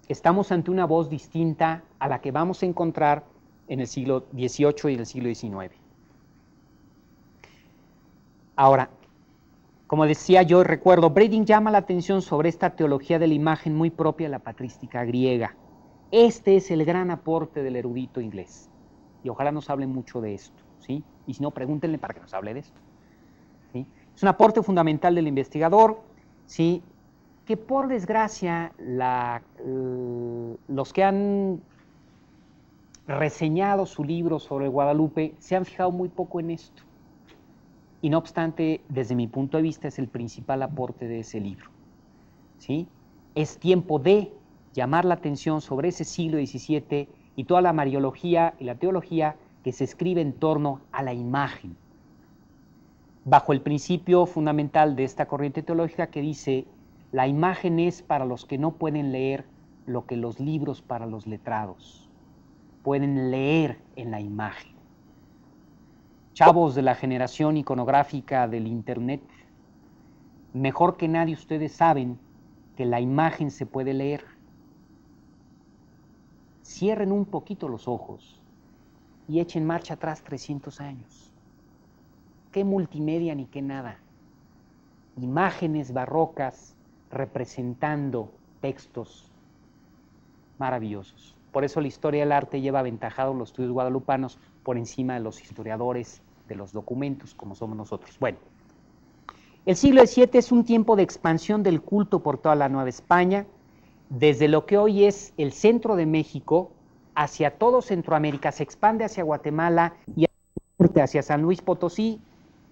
A: Estamos ante una voz distinta a la que vamos a encontrar en el siglo XVIII y el siglo XIX. Ahora, como decía yo, recuerdo, Brading llama la atención sobre esta teología de la imagen muy propia de la patrística griega. Este es el gran aporte del erudito inglés. Y ojalá nos hable mucho de esto, ¿sí? Y si no, pregúntenle para que nos hable de esto. Es un aporte fundamental del investigador, ¿sí? Que por desgracia los que han reseñado su libro sobre Guadalupe se han fijado muy poco en esto y no obstante, desde mi punto de vista, es el principal aporte de ese libro. ¿sí? Es tiempo de llamar la atención sobre ese siglo XVII y toda la mariología y la teología que se escribe en torno a la imagen, bajo el principio fundamental de esta corriente teológica que dice, la imagen es para los que no pueden leer lo que los libros para los letrados pueden leer en la imagen. Chavos de la generación iconográfica del Internet, mejor que nadie ustedes saben que la imagen se puede leer. Cierren un poquito los ojos y echen marcha atrás 300 años qué multimedia ni qué nada. Imágenes barrocas representando textos maravillosos. Por eso la historia del arte lleva aventajado los estudios guadalupanos por encima de los historiadores de los documentos, como somos nosotros. Bueno, el siglo XVII es un tiempo de expansión del culto por toda la Nueva España, desde lo que hoy es el centro de México hacia todo Centroamérica, se expande hacia Guatemala y hacia San Luis Potosí,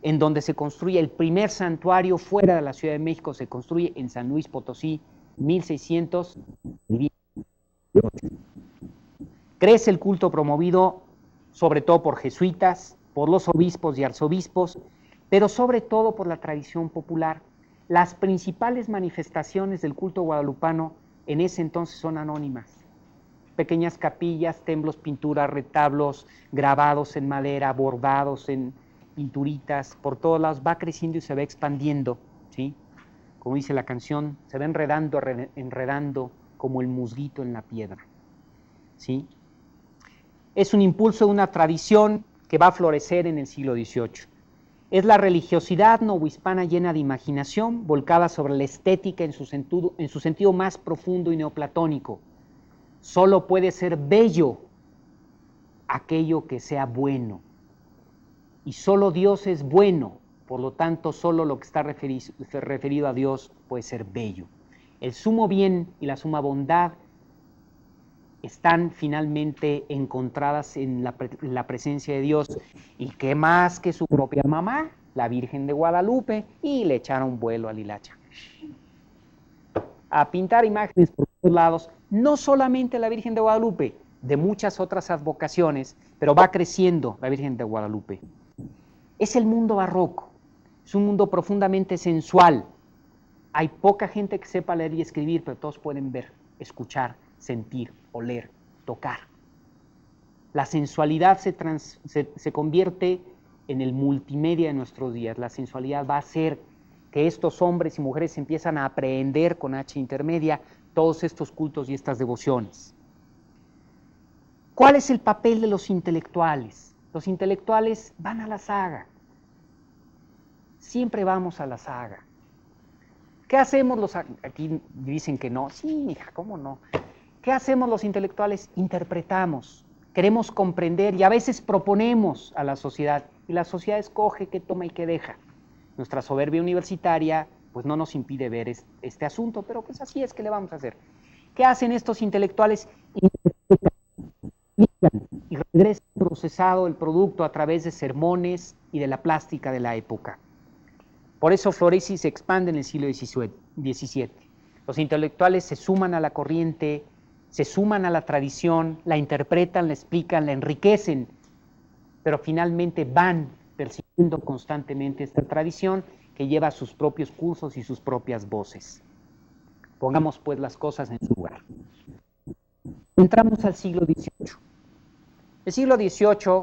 A: en donde se construye el primer santuario fuera de la Ciudad de México, se construye en San Luis Potosí, 1600. Crece el culto promovido sobre todo por jesuitas, por los obispos y arzobispos, pero sobre todo por la tradición popular. Las principales manifestaciones del culto guadalupano en ese entonces son anónimas. Pequeñas capillas, templos, pinturas, retablos, grabados en madera, bordados en, pinturitas, por todos lados, va creciendo y se va expandiendo, ¿sí? Como dice la canción, se va enredando, enredando como el musguito en la piedra, ¿sí? Es un impulso de una tradición que va a florecer en el siglo XVIII. Es la religiosidad novohispana llena de imaginación, volcada sobre la estética en su, sentido, más profundo y neoplatónico. Solo puede ser bello aquello que sea bueno y solo Dios es bueno, por lo tanto solo lo que está referido, a Dios puede ser bello. El sumo bien y la suma bondad están finalmente encontradas en la, presencia de Dios. ¿Y qué más que su propia mamá, la Virgen de Guadalupe? Y le echaron vuelo a Lilacha. A pintar imágenes por todos lados, no solamente la Virgen de Guadalupe, de muchas otras advocaciones, pero va creciendo la Virgen de Guadalupe. Es el mundo barroco, es un mundo profundamente sensual. Hay poca gente que sepa leer y escribir, pero todos pueden ver, escuchar, sentir, oler, tocar. La sensualidad se, se, convierte en el multimedia de nuestros días. La sensualidad va a hacer que estos hombres y mujeres empiezan a aprender con H intermedia todos estos cultos y estas devociones. ¿Cuál es el papel de los intelectuales? Los intelectuales van a la saga, siempre vamos a la saga. ¿Qué hacemos los, aquí dicen que no, sí, hija, ¿cómo no? ¿Qué hacemos los intelectuales? Interpretamos, queremos comprender y a veces proponemos a la sociedad y la sociedad escoge qué toma y qué deja. Nuestra soberbia universitaria pues no nos impide ver este asunto, pero pues así es que le vamos a hacer. ¿Qué hacen estos intelectuales? y regresan procesado el producto a través de sermones y de la plástica de la época. Por eso florece y se expande en el siglo XVII. Los intelectuales se suman a la corriente, se suman a la tradición, la interpretan, la explican, la enriquecen, pero finalmente van persiguiendo constantemente esta tradición que lleva sus propios cursos y sus propias voces. Pongamos pues las cosas en su lugar. Entramos al siglo XVIII. El siglo XVIII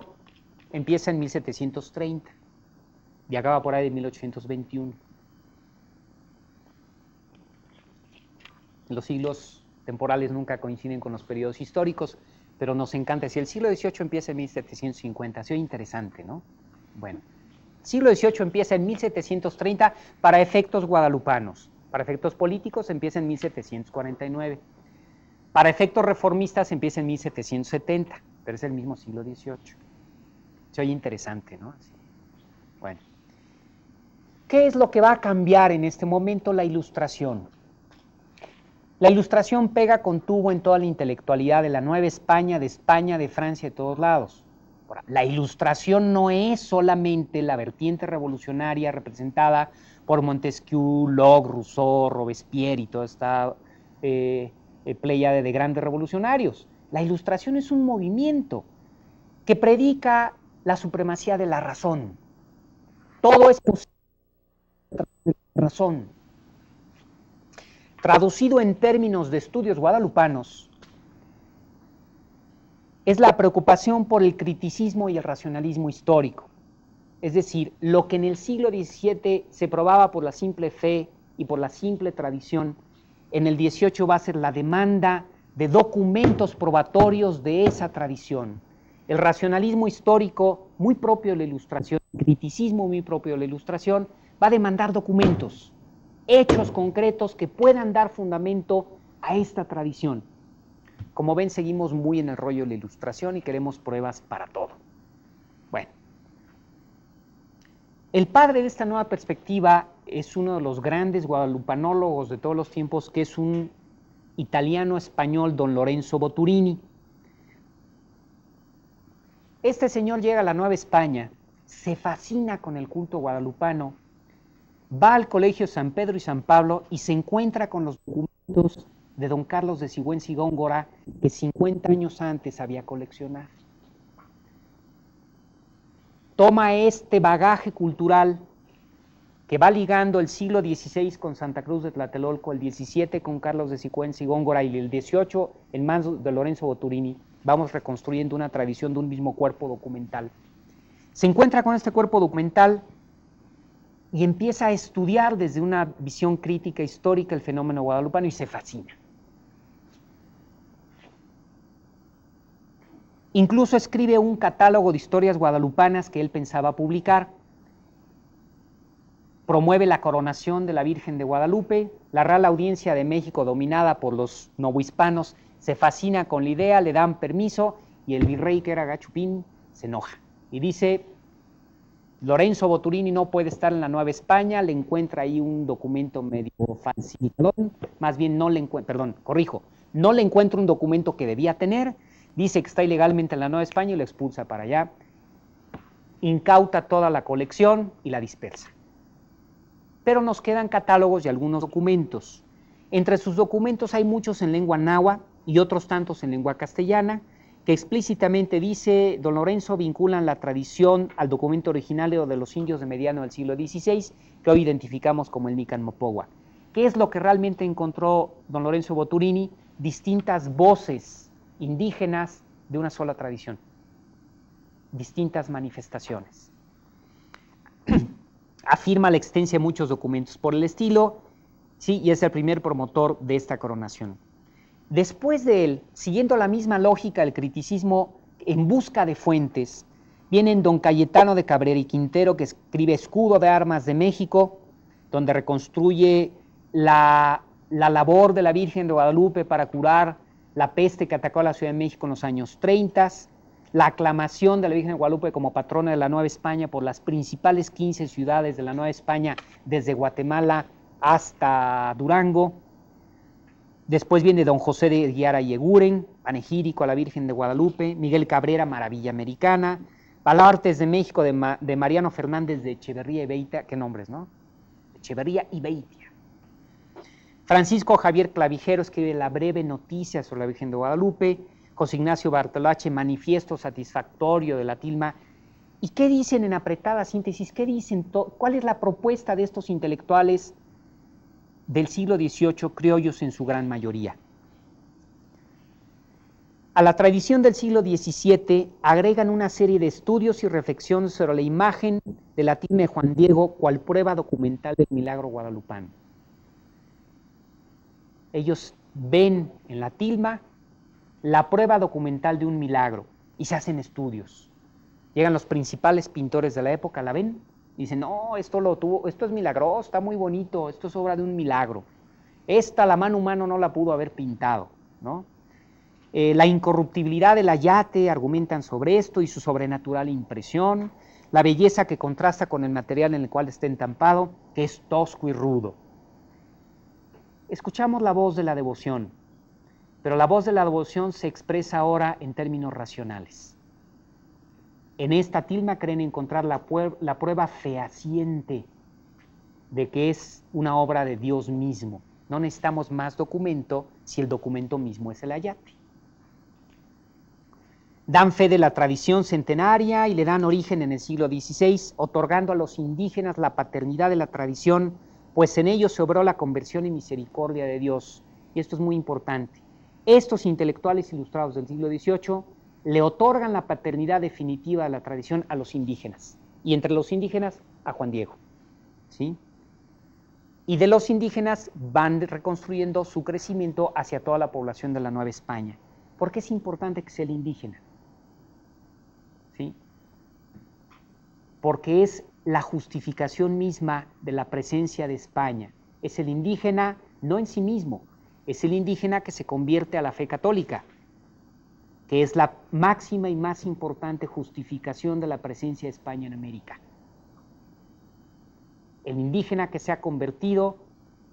A: empieza en 1730 y acaba por ahí de 1821. Los siglos temporales nunca coinciden con los periodos históricos, pero nos encanta. Si el siglo XVIII empieza en 1750, ha interesante, ¿no? Bueno, siglo XVIII empieza en 1730 para efectos guadalupanos. Para efectos políticos empieza en 1749. Para efectos reformistas empieza en 1770, pero es el mismo siglo XVIII. Se oye interesante, ¿no? Bueno. ¿Qué es lo que va a cambiar en este momento la ilustración? La ilustración pega con tubo en toda la intelectualidad de la Nueva España, de España, de Francia, de todos lados. La ilustración no es solamente la vertiente revolucionaria representada por Montesquieu, Locke, Rousseau, Robespierre y toda esta eh, eh de grandes revolucionarios. La ilustración es un movimiento que predica la supremacía de la razón. Todo es posible. Razón. Traducido en términos de estudios guadalupanos, es la preocupación por el criticismo y el racionalismo histórico. Es decir, lo que en el siglo XVII se probaba por la simple fe y por la simple tradición, en el XVIII va a ser la demanda de documentos probatorios de esa tradición. El racionalismo histórico, muy propio de la ilustración, el criticismo muy propio de la ilustración, va a demandar documentos, hechos concretos que puedan dar fundamento a esta tradición. Como ven, seguimos muy en el rollo de la ilustración y queremos pruebas para todo. Bueno, el padre de esta nueva perspectiva es uno de los grandes guadalupanólogos de todos los tiempos, que es un italiano-español, don Lorenzo Boturini. Este señor llega a la Nueva España, se fascina con el culto guadalupano, va al colegio San Pedro y San Pablo y se encuentra con los documentos de don Carlos de Sigüenza y Góngora que 50 años antes había coleccionado. Toma este bagaje cultural que va ligando el siglo XVI con Santa Cruz de Tlatelolco, el XVII con Carlos de Sigüenza y Góngora y el XVIII en manos de Lorenzo Boturini, vamos reconstruyendo una tradición de un mismo cuerpo documental. Se encuentra con este cuerpo documental y empieza a estudiar desde una visión crítica histórica el fenómeno guadalupano y se fascina. Incluso escribe un catálogo de historias guadalupanas que él pensaba publicar promueve la coronación de la Virgen de Guadalupe, la Real Audiencia de México, dominada por los novohispanos, se fascina con la idea, le dan permiso y el virrey, que era Gachupín, se enoja y dice, Lorenzo Boturini no puede estar en la Nueva España, le encuentra ahí un documento medio falsificador, más bien no le encuentra, perdón, corrijo, no le encuentra un documento que debía tener, dice que está ilegalmente en la Nueva España y lo expulsa para allá, incauta toda la colección y la dispersa pero nos quedan catálogos y algunos documentos. Entre sus documentos hay muchos en lengua náhuatl y otros tantos en lengua castellana, que explícitamente dice, don Lorenzo vinculan la tradición al documento original de los indios de mediano del siglo XVI, que hoy identificamos como el Nican Mopogua. ¿Qué es lo que realmente encontró don Lorenzo Boturini? Distintas voces indígenas de una sola tradición, distintas manifestaciones. afirma la existencia de muchos documentos por el estilo, sí, y es el primer promotor de esta coronación. Después de él, siguiendo la misma lógica del criticismo en busca de fuentes, vienen don Cayetano de Cabrera y Quintero, que escribe Escudo de Armas de México, donde reconstruye la, la labor de la Virgen de Guadalupe para curar la peste que atacó a la Ciudad de México en los años 30, la aclamación de la Virgen de Guadalupe como patrona de la Nueva España por las principales 15 ciudades de la Nueva España, desde Guatemala hasta Durango. Después viene don José de Guiara y Eguren, panegírico a la Virgen de Guadalupe, Miguel Cabrera, Maravilla Americana, Balartes de México de, Mariano Fernández de Echeverría y Beitia, qué nombres, ¿no? Echeverría y Beitia. Francisco Javier Clavijero escribe La breve noticia sobre la Virgen de Guadalupe, José Ignacio Bartolache, Manifiesto Satisfactorio de la Tilma. ¿Y qué dicen en apretada síntesis? ¿Qué dicen? ¿Cuál es la propuesta de estos intelectuales del siglo XVIII, criollos en su gran mayoría? A la tradición del siglo XVII agregan una serie de estudios y reflexiones sobre la imagen de la tilma de Juan Diego cual prueba documental del milagro guadalupano. Ellos ven en la tilma la prueba documental de un milagro y se hacen estudios. Llegan los principales pintores de la época, ¿la ven? Dicen, no, esto lo tuvo, esto es milagroso, está muy bonito, esto es obra de un milagro. Esta la mano humana no la pudo haber pintado, ¿no? Eh, la incorruptibilidad del ayate argumentan sobre esto y su sobrenatural impresión, la belleza que contrasta con el material en el cual está entampado, que es tosco y rudo. Escuchamos la voz de la devoción, pero la voz de la devoción se expresa ahora en términos racionales. En esta tilma creen encontrar la, prueba fehaciente de que es una obra de Dios mismo. No necesitamos más documento si el documento mismo es el ayate. Dan fe de la tradición centenaria y le dan origen en el siglo XVI, otorgando a los indígenas la paternidad de la tradición, pues en ellos se obró la conversión y misericordia de Dios. Y esto es muy importante. Estos intelectuales ilustrados del siglo XVIII le otorgan la paternidad definitiva de la tradición a los indígenas, y entre los indígenas a Juan Diego. ¿sí? y de los indígenas van reconstruyendo su crecimiento hacia toda la población de la Nueva España. ¿Por qué es importante que sea el indígena? ¿Sí? Porque es la justificación misma de la presencia de España. Es el indígena no en sí mismo, es el indígena que se convierte a la fe católica, que es la máxima y más importante justificación de la presencia de España en América el indígena que se ha convertido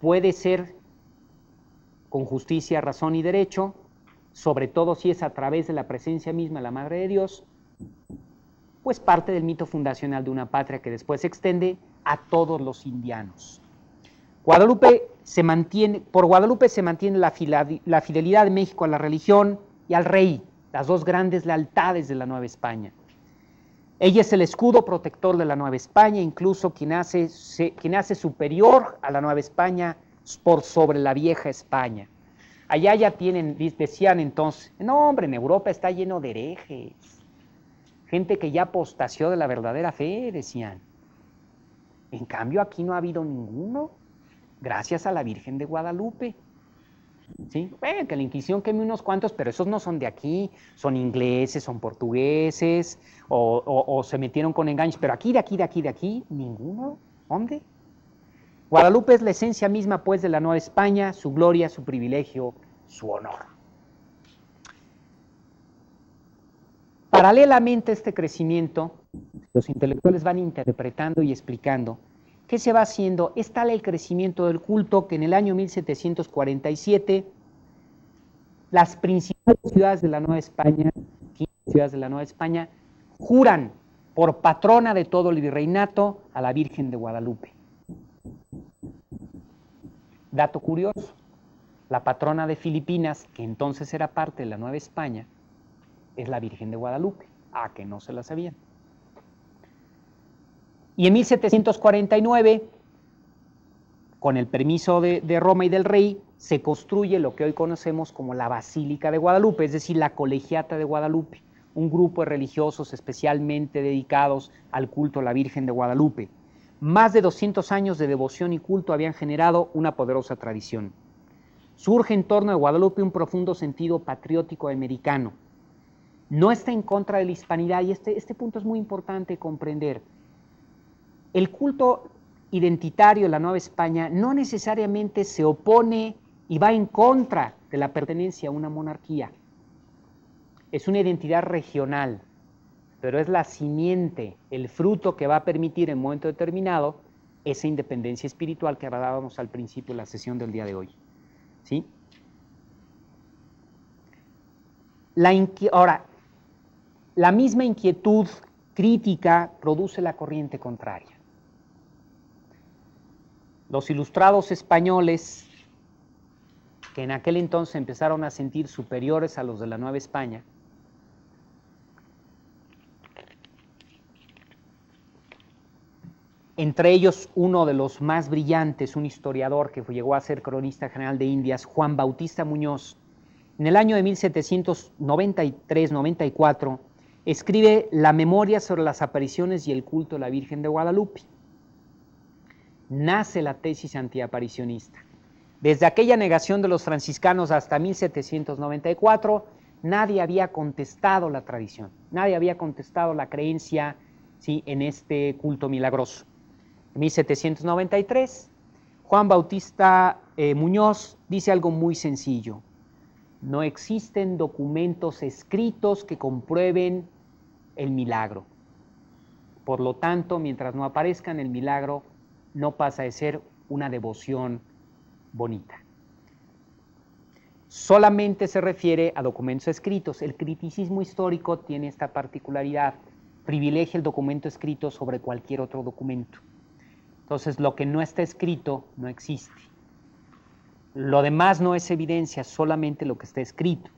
A: puede ser con justicia, razón y derecho, sobre todo si es a través de la presencia misma de la Madre de Dios, pues parte del mito fundacional de una patria que después se extiende a todos los indianos. Guadalupe se mantiene, por Guadalupe se mantiene la, la fidelidad de México a la religión y al rey, las dos grandes lealtades de la Nueva España. Ella es el escudo protector de la Nueva España, incluso quien hace, superior a la Nueva España por sobre la vieja España. Allá ya tienen, decían entonces, no hombre, en Europa está lleno de herejes, gente que ya apostació de la verdadera fe, decían. En cambio aquí no ha habido ninguno, gracias a la Virgen de Guadalupe. ¿Sí? que la Inquisición queme unos cuantos, pero esos no son de aquí, son ingleses, son portugueses, o, se metieron con engaños, pero aquí, de aquí, de aquí, de aquí, ninguno. ¿Dónde? Guadalupe es la esencia misma, pues, de la Nueva España, su gloria, su privilegio, su honor. Paralelamente a este crecimiento, los intelectuales van interpretando y explicando ¿Qué se va haciendo? Es tal el crecimiento del culto que en el año 1747 las principales ciudades de la Nueva España, 15 ciudades de la Nueva España, juran por patrona de todo el virreinato a la Virgen de Guadalupe. Dato curioso, la patrona de Filipinas, que entonces era parte de la Nueva España, es la Virgen de Guadalupe. Ah, que no se la sabían. Y en 1749, con el permiso de, Roma y del rey, se construye lo que hoy conocemos como la Basílica de Guadalupe, es decir, la Colegiata de Guadalupe, un grupo de religiosos especialmente dedicados al culto a la Virgen de Guadalupe. Más de 200 años de devoción y culto habían generado una poderosa tradición. Surge en torno de Guadalupe un profundo sentido patriótico americano. No está en contra de la hispanidad y este, este punto es muy importante comprender el culto identitario de la Nueva España no necesariamente se opone y va en contra de la pertenencia a una monarquía. Es una identidad regional, pero es la simiente, el fruto que va a permitir en un momento determinado esa independencia espiritual que hablábamos al principio de la sesión del día de hoy. ¿Sí? La ahora, la misma inquietud crítica produce la corriente contraria. Los ilustrados españoles, que en aquel entonces empezaron a sentir superiores a los de la Nueva España, entre ellos uno de los más brillantes, un historiador que llegó a ser cronista general de Indias, Juan Bautista Muñoz, en el año de 1793-94, escribe la memoria sobre las apariciones y el culto de la Virgen de Guadalupe nace la tesis antiaparicionista. Desde aquella negación de los franciscanos hasta 1794, nadie había contestado la tradición, nadie había contestado la creencia ¿sí? en este culto milagroso. En 1793, Juan Bautista eh, Muñoz dice algo muy sencillo. No existen documentos escritos que comprueben el milagro. Por lo tanto, mientras no aparezcan el milagro, no pasa de ser una devoción bonita. Solamente se refiere a documentos escritos. El criticismo histórico tiene esta particularidad. privilegia el documento escrito sobre cualquier otro documento. Entonces, lo que no está escrito no existe. Lo demás no es evidencia, solamente lo que está escrito.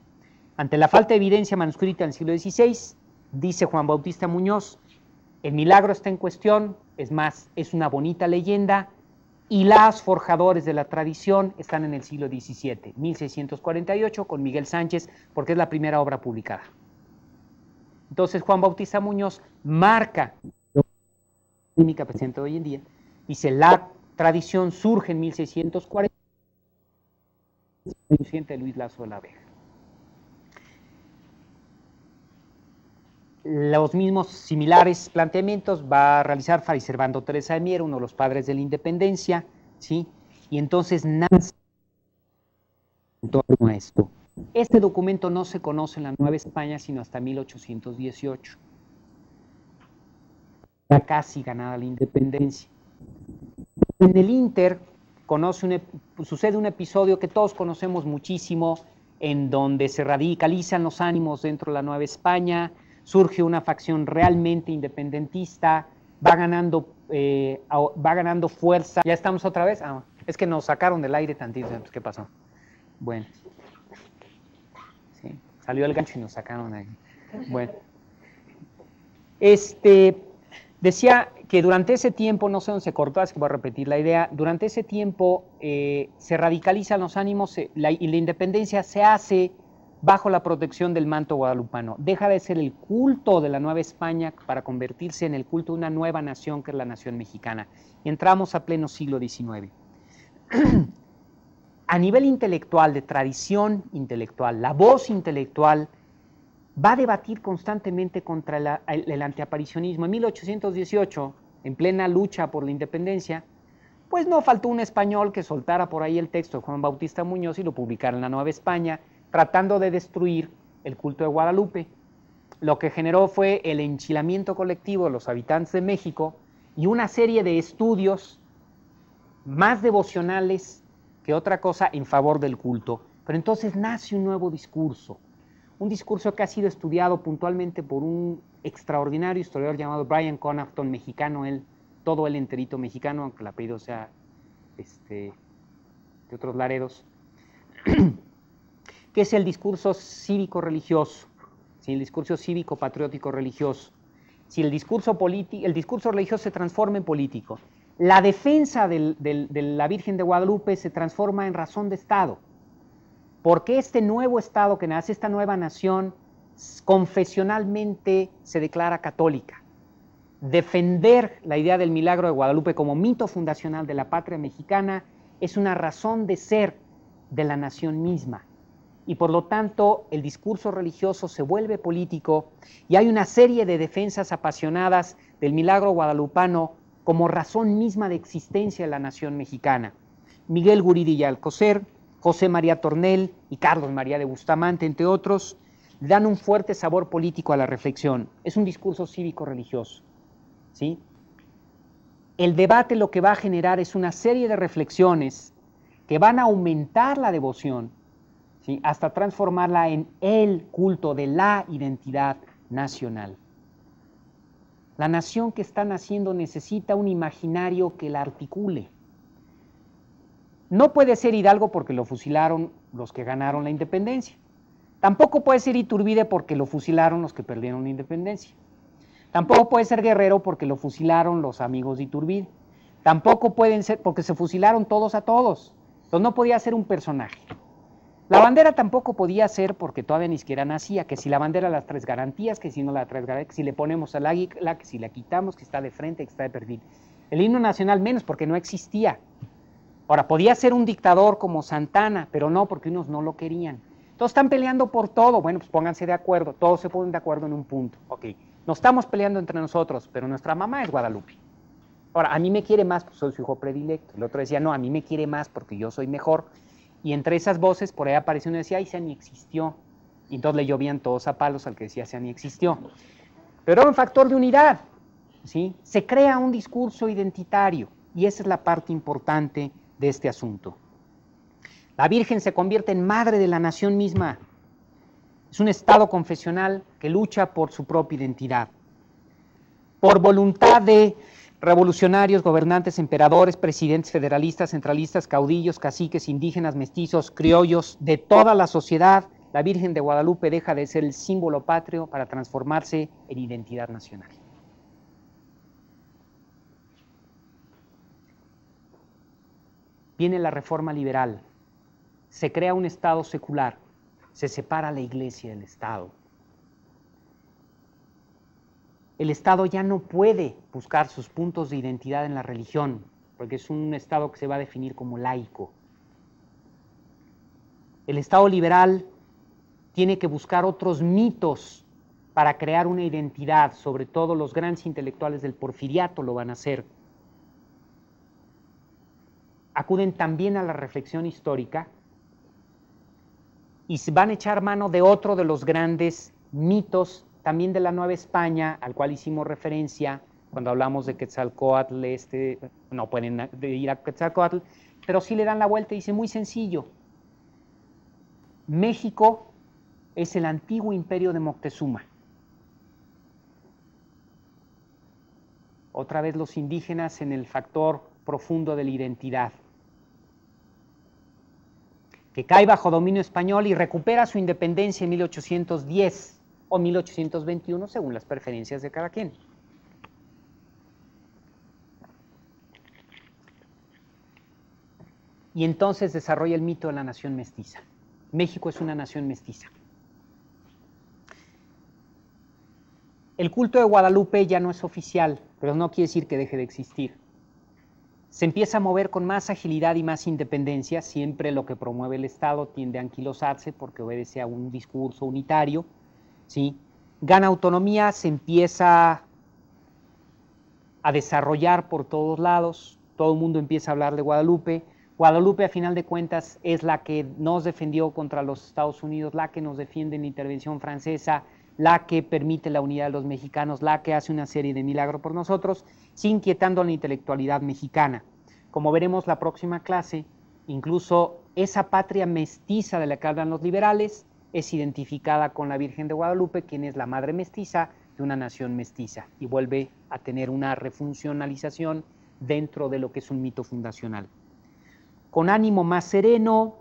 A: Ante la falta de evidencia manuscrita en el siglo XVI, dice Juan Bautista Muñoz, el milagro está en cuestión, es más, es una bonita leyenda, y las forjadores de la tradición están en el siglo XVII, 1648, con Miguel Sánchez, porque es la primera obra publicada. Entonces Juan Bautista Muñoz marca la única presente hoy en día, dice, la tradición surge en 1640, presidente Luis Lazo de la Vega. Los mismos similares planteamientos va a realizar Fray Teresa de Mier, uno de los padres de la independencia, ¿sí? Y entonces nace en torno a esto. Este documento no se conoce en la Nueva España sino hasta 1818. Ya casi ganada la independencia. En el Inter conoce sucede un episodio que todos conocemos muchísimo, en donde se radicalizan los ánimos dentro de la Nueva España, surge una facción realmente independentista, va ganando, eh, va ganando fuerza. ¿Ya estamos otra vez? Ah, es que nos sacaron del aire tantito, pues, ¿qué pasó? Bueno, sí, salió el gancho y nos sacaron ahí. Bueno, este, decía que durante ese tiempo, no sé dónde se cortó, así que voy a repetir la idea, durante ese tiempo eh, se radicalizan los ánimos y la independencia se hace bajo la protección del manto guadalupano. Deja de ser el culto de la Nueva España para convertirse en el culto de una nueva nación que es la nación mexicana. Entramos a pleno siglo XIX. a nivel intelectual, de tradición intelectual, la voz intelectual va a debatir constantemente contra el, el antiaparicionismo. En 1818, en plena lucha por la independencia, pues no faltó un español que soltara por ahí el texto de Juan Bautista Muñoz y lo publicara en la Nueva España tratando de destruir el culto de Guadalupe. Lo que generó fue el enchilamiento colectivo de los habitantes de México y una serie de estudios más devocionales que otra cosa en favor del culto. Pero entonces nace un nuevo discurso, un discurso que ha sido estudiado puntualmente por un extraordinario historiador llamado Brian Connaughton, mexicano, él, todo el enterito mexicano, aunque el apellido sea este, de otros laredos. que es el discurso cívico-religioso, el discurso cívico-patriótico-religioso. Si el discurso, el discurso religioso se transforma en político, la defensa de la Virgen de Guadalupe se transforma en razón de Estado. Porque este nuevo Estado que nace, esta nueva nación, confesionalmente se declara católica. Defender la idea del milagro de Guadalupe como mito fundacional de la patria mexicana es una razón de ser de la nación misma y por lo tanto el discurso religioso se vuelve político y hay una serie de defensas apasionadas del milagro guadalupano como razón misma de existencia de la nación mexicana. Miguel Guridi Alcocer, José María Tornel y Carlos María de Bustamante, entre otros, dan un fuerte sabor político a la reflexión. Es un discurso cívico-religioso. ¿sí? El debate lo que va a generar es una serie de reflexiones que van a aumentar la devoción, hasta transformarla en el culto de la identidad nacional. La nación que está naciendo necesita un imaginario que la articule. No puede ser Hidalgo porque lo fusilaron los que ganaron la independencia. Tampoco puede ser Iturbide porque lo fusilaron los que perdieron la independencia. Tampoco puede ser Guerrero porque lo fusilaron los amigos de Iturbide. Tampoco pueden ser porque se fusilaron todos a todos. Entonces no podía ser un personaje. La bandera tampoco podía ser porque todavía ni siquiera nacía, que si la bandera las tres garantías, que si no la tres garantías, que si le ponemos al águila, que si la quitamos, que está de frente, que está de perfil. El himno nacional menos porque no existía. Ahora, podía ser un dictador como Santana, pero no, porque unos no lo querían. Todos están peleando por todo. Bueno, pues pónganse de acuerdo. Todos se ponen de acuerdo en un punto. Ok, no estamos peleando entre nosotros, pero nuestra mamá es Guadalupe. Ahora, a mí me quiere más, pues soy su hijo predilecto. El otro decía, no, a mí me quiere más porque yo soy mejor. Y entre esas voces, por ahí apareció uno y decía, ay, ni existió. Y entonces le llovían todos a palos al que decía, ni existió. Pero era un factor de unidad. ¿sí? Se crea un discurso identitario. Y esa es la parte importante de este asunto. La Virgen se convierte en madre de la nación misma. Es un estado confesional que lucha por su propia identidad. por voluntad de revolucionarios, gobernantes, emperadores, presidentes federalistas, centralistas, caudillos, caciques, indígenas, mestizos, criollos, de toda la sociedad, la Virgen de Guadalupe deja de ser el símbolo patrio para transformarse en identidad nacional. Viene la reforma liberal, se crea un Estado secular, se separa la iglesia del Estado. El Estado ya no puede buscar sus puntos de identidad en la religión, porque es un Estado que se va a definir como laico. El Estado liberal tiene que buscar otros mitos para crear una identidad, sobre todo los grandes intelectuales del porfiriato lo van a hacer. Acuden también a la reflexión histórica y van a echar mano de otro de los grandes mitos también de la Nueva España, al cual hicimos referencia cuando hablamos de Quetzalcoatl, este, no pueden ir a Quetzalcoatl, pero sí le dan la vuelta y dice muy sencillo. México es el antiguo imperio de Moctezuma. Otra vez los indígenas en el factor profundo de la identidad que cae bajo dominio español y recupera su independencia en 1810 o 1821 según las preferencias de cada quien. Y entonces desarrolla el mito de la nación mestiza. México es una nación mestiza. El culto de Guadalupe ya no es oficial, pero no quiere decir que deje de existir se empieza a mover con más agilidad y más independencia, siempre lo que promueve el Estado tiende a anquilosarse porque obedece a un discurso unitario, ¿sí? gana autonomía, se empieza a desarrollar por todos lados, todo el mundo empieza a hablar de Guadalupe, Guadalupe a final de cuentas es la que nos defendió contra los Estados Unidos, la que nos defiende en la intervención francesa, la que permite la unidad de los mexicanos, la que hace una serie de milagros por nosotros, sin inquietando a la intelectualidad mexicana. Como veremos la próxima clase, incluso esa patria mestiza de la que hablan los liberales es identificada con la Virgen de Guadalupe, quien es la madre mestiza de una nación mestiza, y vuelve a tener una refuncionalización dentro de lo que es un mito fundacional. Con ánimo más sereno,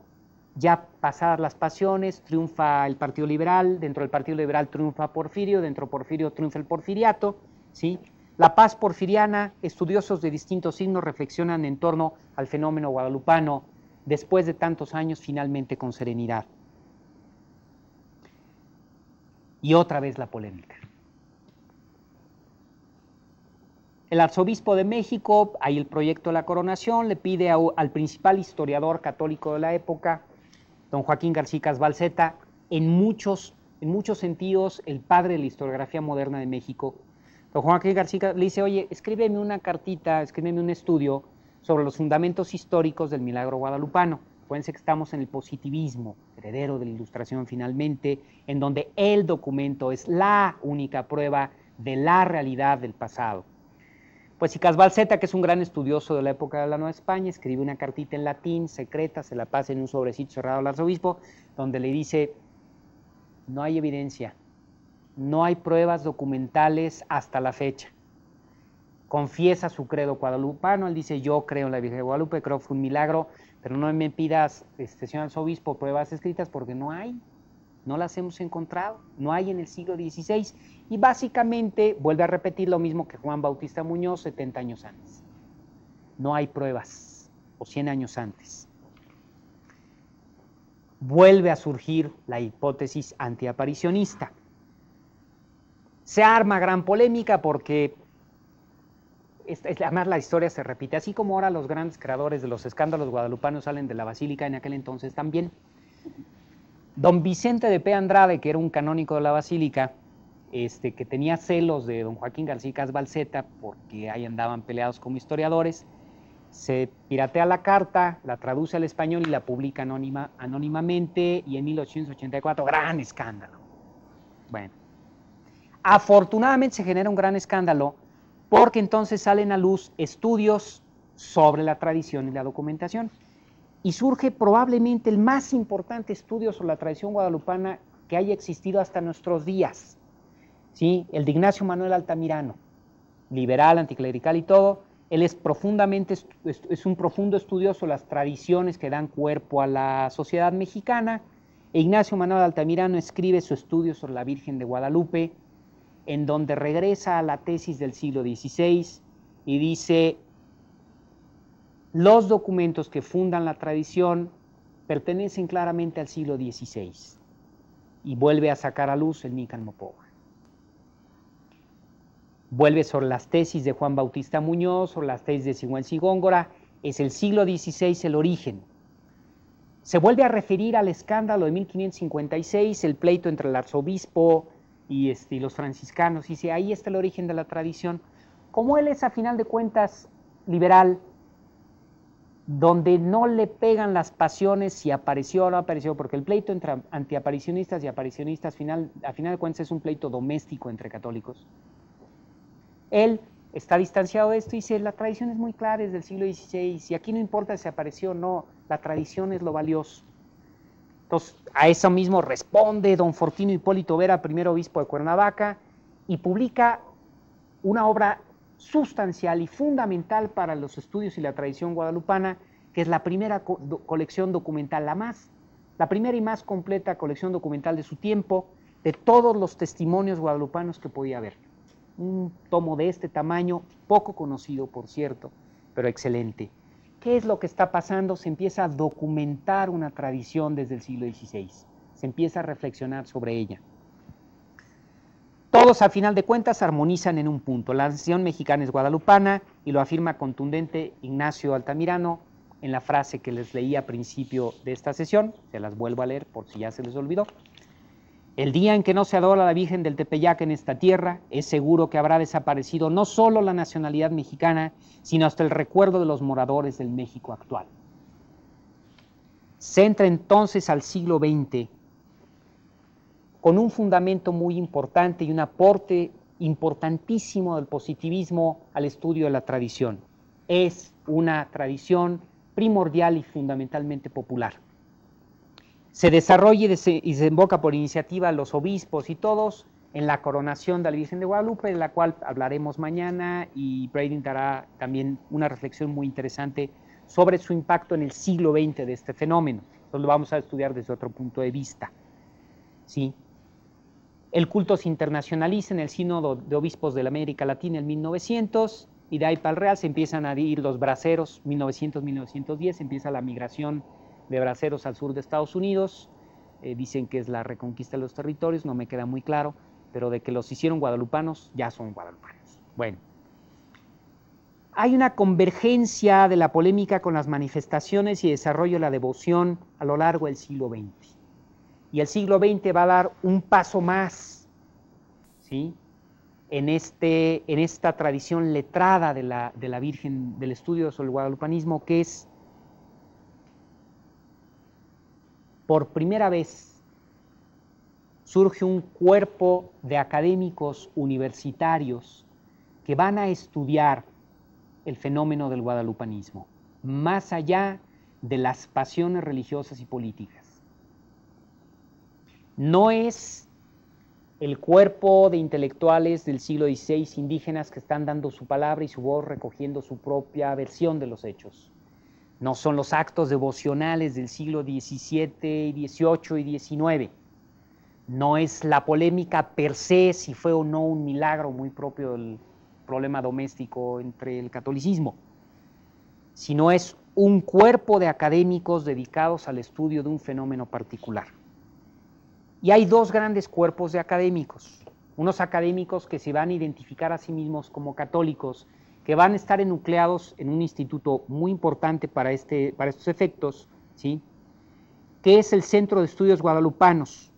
A: ya pasadas las pasiones, triunfa el Partido Liberal, dentro del Partido Liberal triunfa Porfirio, dentro de Porfirio triunfa el porfiriato, ¿sí? La paz porfiriana, estudiosos de distintos signos reflexionan en torno al fenómeno guadalupano después de tantos años finalmente con serenidad. Y otra vez la polémica. El arzobispo de México, hay el proyecto de la coronación, le pide al principal historiador católico de la época, don Joaquín García Casbalceta, en muchos, en muchos sentidos el padre de la historiografía moderna de México. Don Joaquín García le dice, oye, escríbeme una cartita, escríbeme un estudio sobre los fundamentos históricos del milagro guadalupano. Acuérdense que estamos en el positivismo, heredero de la ilustración finalmente, en donde el documento es la única prueba de la realidad del pasado. Pues si Casbalceta, que es un gran estudioso de la época de la Nueva España, escribe una cartita en latín, secreta, se la pasa en un sobrecito cerrado al arzobispo, donde le dice, no hay evidencia, no hay pruebas documentales hasta la fecha. Confiesa su credo guadalupano, él dice, yo creo en la Virgen de Guadalupe, creo que fue un milagro, pero no me pidas, este, señor arzobispo, pruebas escritas porque no hay no las hemos encontrado, no hay en el siglo XVI y básicamente vuelve a repetir lo mismo que Juan Bautista Muñoz 70 años antes. No hay pruebas, o 100 años antes. Vuelve a surgir la hipótesis antiaparicionista. Se arma gran polémica porque además la historia se repite, así como ahora los grandes creadores de los escándalos guadalupanos salen de la basílica en aquel entonces también. Don Vicente de P. Andrade, que era un canónico de la Basílica, este, que tenía celos de don Joaquín García Casbalceta, porque ahí andaban peleados como historiadores, se piratea la carta, la traduce al español y la publica anónima, anónimamente, y en 1884, gran escándalo. Bueno, afortunadamente se genera un gran escándalo porque entonces salen a luz estudios sobre la tradición y la documentación y surge probablemente el más importante estudio sobre la tradición guadalupana que haya existido hasta nuestros días, ¿sí? el de Ignacio Manuel Altamirano. liberal, anticlerical y todo. Él es profundamente, es un profundo estudioso de las tradiciones que dan cuerpo a la sociedad mexicana. E Ignacio Manuel Altamirano escribe su estudio sobre la Virgen de Guadalupe, en donde regresa a la tesis del siglo XVI y dice, los documentos que fundan la tradición pertenecen claramente al siglo XVI y vuelve a sacar a luz el Nican Mopoa vuelve sobre las tesis de Juan Bautista Muñoz, sobre las tesis de Sigüenza Góngora, es el siglo XVI el origen. Se vuelve a referir al escándalo de 1556, el pleito entre el arzobispo y, este, los franciscanos, dice, ahí está el origen de la tradición. Como él es a final de cuentas liberal, donde no le pegan las pasiones si apareció o no apareció, porque el pleito entre antiaparicionistas y aparicionistas, final, a final de cuentas, es un pleito doméstico entre católicos. Él está distanciado de esto y dice, la tradición es muy clara desde el siglo XVI y aquí no importa si apareció o no, la tradición es lo valioso. Entonces, a eso mismo responde don Fortino Hipólito Vera, primer obispo de Cuernavaca, y publica una obra sustancial y fundamental para los estudios y la tradición guadalupana, que es la primera colección documental, la más, la primera y más completa colección documental de su tiempo, de todos los testimonios guadalupanos que podía haber un tomo de este tamaño, poco conocido por cierto, pero excelente. ¿Qué es lo que está pasando? Se empieza a documentar una tradición desde el siglo XVI, se empieza a reflexionar sobre ella. Todos a final de cuentas armonizan en un punto. La nación mexicana es guadalupana y lo afirma contundente Ignacio Altamirano en la frase que les leí a principio de esta sesión, se las vuelvo a leer por si ya se les olvidó. El día en que no se adora a la Virgen del Tepeyac en esta tierra, es seguro que habrá desaparecido no solo la nacionalidad mexicana, sino hasta el recuerdo de los moradores del México actual. Se entra entonces al siglo XX con un fundamento muy importante y un aporte importantísimo del positivismo al estudio de la tradición. Es una tradición primordial y fundamentalmente popular se desarrolla y desemboca por iniciativa los obispos y todos en la coronación de la Virgen de Guadalupe, de la cual hablaremos mañana y Brady dará también una reflexión muy interesante sobre su impacto en el siglo XX de este fenómeno. Lo vamos a estudiar desde otro punto de vista. ¿Sí? El culto se internacionaliza en el Sínodo de Obispos de la América Latina en 1900 y de ahí para el Real se empiezan a ir los braceros, 1900-1910, empieza la migración de braceros al sur de Estados Unidos. Eh, dicen que es la reconquista de los territorios, no me queda muy claro, pero de que los hicieron guadalupanos, ya son guadalupanos. Bueno, hay una convergencia de la polémica con las manifestaciones y desarrollo de la devoción a lo largo del siglo XX. Y el siglo XX va a dar un paso más, ¿sí? En, este, en esta tradición letrada de la, de la Virgen, del estudio sobre el guadalupanismo, que es por primera vez surge un cuerpo de académicos universitarios que van a estudiar el fenómeno del guadalupanismo, más allá de las pasiones religiosas y políticas. No es el cuerpo de intelectuales del siglo XVI indígenas que están dando su palabra y su voz recogiendo su propia versión de los hechos no son los actos devocionales del siglo XVII, XVIII y XIX. No es la polémica per se si fue o no un milagro muy propio del problema doméstico entre el catolicismo, sino es un cuerpo de académicos dedicados al estudio de un fenómeno particular. Y hay dos grandes cuerpos de académicos, unos académicos que se van a identificar a sí mismos como católicos que van a estar enucleados en un instituto muy importante para, este, para estos efectos, ¿sí? que es el Centro de Estudios Guadalupanos.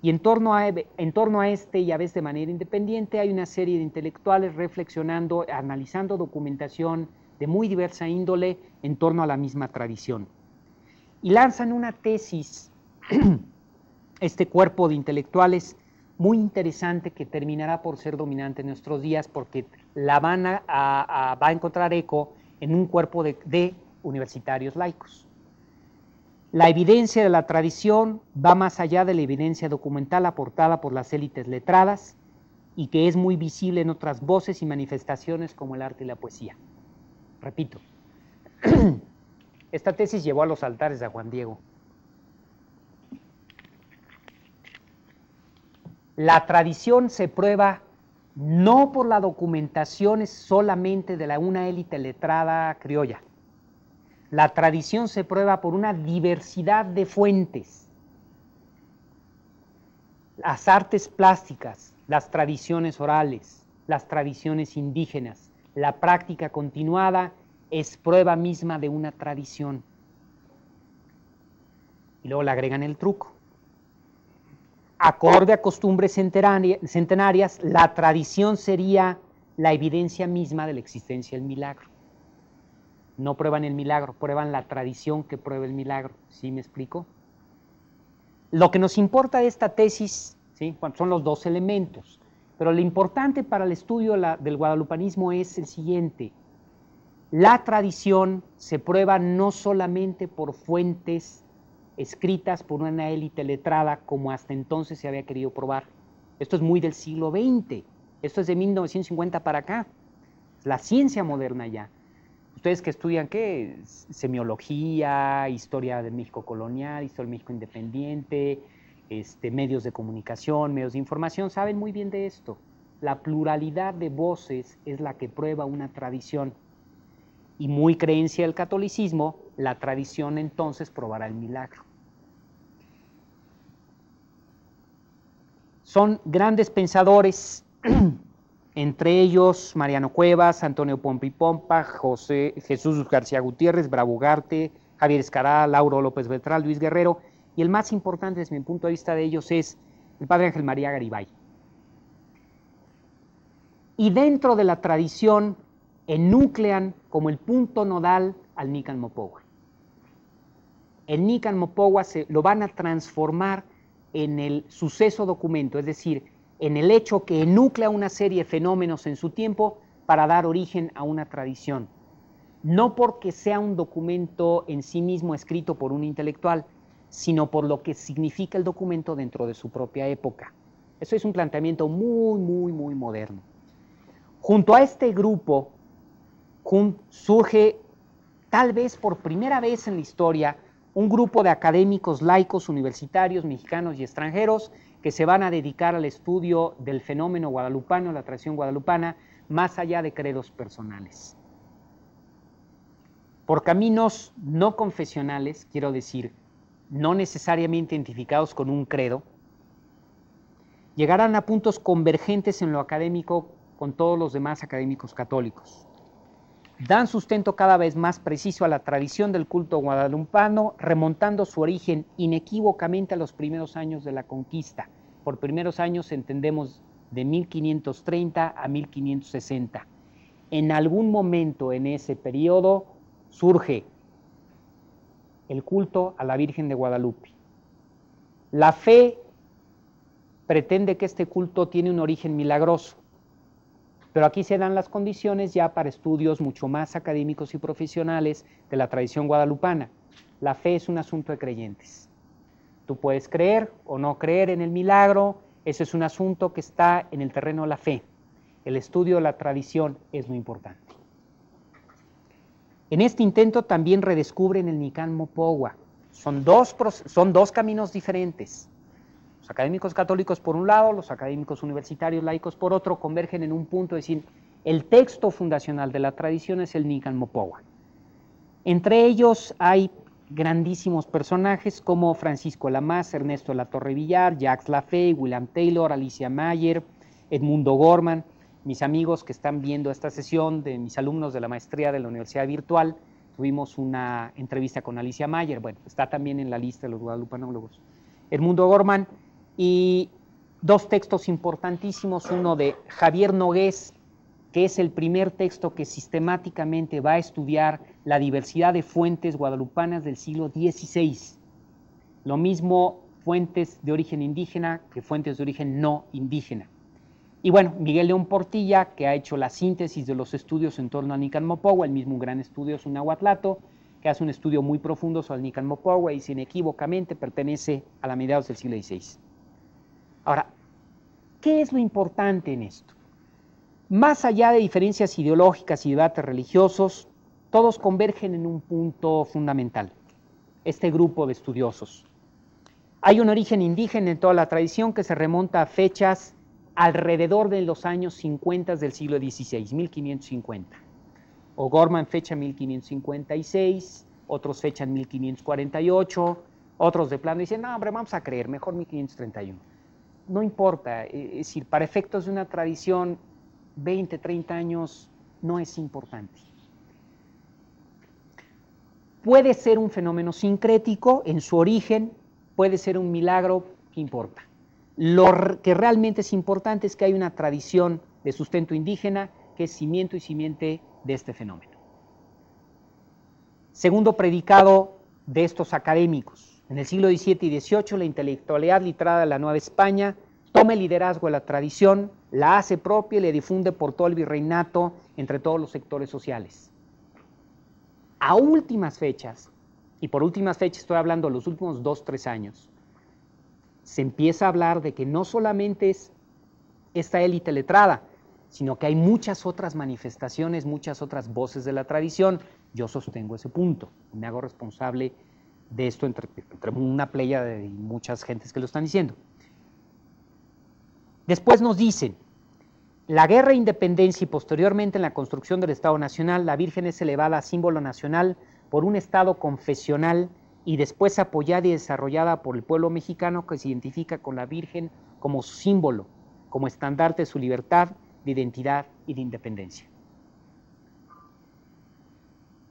A: Y en torno, a, en torno a este, y a veces de manera independiente, hay una serie de intelectuales reflexionando, analizando documentación de muy diversa índole en torno a la misma tradición. Y lanzan una tesis, este cuerpo de intelectuales, muy interesante que terminará por ser dominante en nuestros días porque la van a, va a encontrar eco en un cuerpo de, universitarios laicos. La evidencia de la tradición va más allá de la evidencia documental aportada por las élites letradas y que es muy visible en otras voces y manifestaciones como el arte y la poesía. Repito, esta tesis llevó a los altares de Juan Diego. La tradición se prueba no por la documentación solamente de la una élite letrada criolla. La tradición se prueba por una diversidad de fuentes. Las artes plásticas, las tradiciones orales, las tradiciones indígenas, la práctica continuada es prueba misma de una tradición. Y luego le agregan el truco. Acorde a costumbres centenarias, la tradición sería la evidencia misma de la existencia del milagro. No prueban el milagro, prueban la tradición que prueba el milagro. ¿Sí me explico? Lo que nos importa de esta tesis ¿sí? son los dos elementos, pero lo importante para el estudio del guadalupanismo es el siguiente. La tradición se prueba no solamente por fuentes escritas por una élite letrada como hasta entonces se había querido probar. Esto es muy del siglo XX, esto es de 1950 para acá, la ciencia moderna ya. Ustedes que estudian qué? Semiología, historia del México colonial, historia del México independiente, este, medios de comunicación, medios de información, saben muy bien de esto. La pluralidad de voces es la que prueba una tradición y muy creencia del catolicismo, la tradición entonces probará el milagro. Son grandes pensadores, entre ellos Mariano Cuevas, Antonio Pompi Pompa, José, Jesús García Gutiérrez, Bravo Garte, Javier Escará, Lauro López Beltrán, Luis Guerrero, y el más importante desde mi punto de vista de ellos es el padre Ángel María Garibay. Y dentro de la tradición enuclean como el punto nodal al Nican Mopogua. El Nican Mopogua se, lo van a transformar en el suceso documento, es decir, en el hecho que enuclea una serie de fenómenos en su tiempo para dar origen a una tradición. No porque sea un documento en sí mismo escrito por un intelectual, sino por lo que significa el documento dentro de su propia época. Eso es un planteamiento muy, muy, muy moderno. Junto a este grupo surge, tal vez por primera vez en la historia, un grupo de académicos laicos universitarios mexicanos y extranjeros que se van a dedicar al estudio del fenómeno guadalupano, la tradición guadalupana, más allá de credos personales. Por caminos no confesionales, quiero decir, no necesariamente identificados con un credo, llegarán a puntos convergentes en lo académico con todos los demás académicos católicos dan sustento cada vez más preciso a la tradición del culto guadalupano, remontando su origen inequívocamente a los primeros años de la conquista. Por primeros años entendemos de 1530 a 1560. En algún momento en ese periodo surge el culto a la Virgen de Guadalupe. La fe pretende que este culto tiene un origen milagroso pero aquí se dan las condiciones ya para estudios mucho más académicos y profesionales de la tradición guadalupana. La fe es un asunto de creyentes. Tú puedes creer o no creer en el milagro, ese es un asunto que está en el terreno de la fe. El estudio de la tradición es muy importante. En este intento también redescubren el Nican Mopogua. Son dos, son dos caminos diferentes académicos católicos por un lado, los académicos universitarios laicos por otro, convergen en un punto, de decir, el texto fundacional de la tradición es el Nican Mopowa. Entre ellos hay grandísimos personajes como Francisco Lamas, Ernesto La Torre Villar, Jacques Lafay, William Taylor, Alicia Mayer, Edmundo Gorman, mis amigos que están viendo esta sesión, de mis alumnos de la maestría de la Universidad Virtual, tuvimos una entrevista con Alicia Mayer, bueno, está también en la lista de los guadalupanólogos. Edmundo Gorman y dos textos importantísimos, uno de Javier Nogués, que es el primer texto que sistemáticamente va a estudiar la diversidad de fuentes guadalupanas del siglo XVI. Lo mismo fuentes de origen indígena que fuentes de origen no indígena. Y bueno, Miguel León Portilla, que ha hecho la síntesis de los estudios en torno a Nican Mopogua, el mismo gran estudio es un Nahuatlato, que hace un estudio muy profundo sobre Nican Mopogua y sin equívocamente pertenece a la mediados del siglo XVI. Ahora, ¿Qué es lo importante en esto? Más allá de diferencias ideológicas y debates religiosos, todos convergen en un punto fundamental, este grupo de estudiosos. Hay un origen indígena en toda la tradición que se remonta a fechas alrededor de los años 50 del siglo XVI, 1550. O'Gorman fecha 1556, otros fechan 1548, otros de plano dicen, no, hombre, vamos a creer, mejor 1531. No importa, e, es decir, para efectos de una tradición, 20, 30 años no es importante. Puede ser un fenómeno sincrético en su origen, puede ser un milagro, ¿qué importa? Lo que realmente es importante es que hay una tradición de sustento indígena que es cimiento y simiente de este fenómeno. Segundo predicado de estos académicos. En el siglo XVII y XVIII, la intelectualidad literada de la Nueva España toma el liderazgo de la tradición, la hace propia y le difunde por todo el virreinato entre todos los sectores sociales. A últimas fechas, y por últimas fechas estoy hablando de los últimos dos, tres años, se empieza a hablar de que no solamente es esta élite letrada, sino que hay muchas otras manifestaciones, muchas otras voces de la tradición. Yo sostengo ese punto, me hago responsable de esto entre, una playa de muchas gentes que lo están diciendo. Después nos dicen, la guerra de independencia y posteriormente en la construcción del Estado Nacional, la Virgen es elevada a símbolo nacional por un Estado confesional y después apoyada y desarrollada por el pueblo mexicano que se identifica con la Virgen como símbolo, como estandarte de su libertad de identidad y de independencia.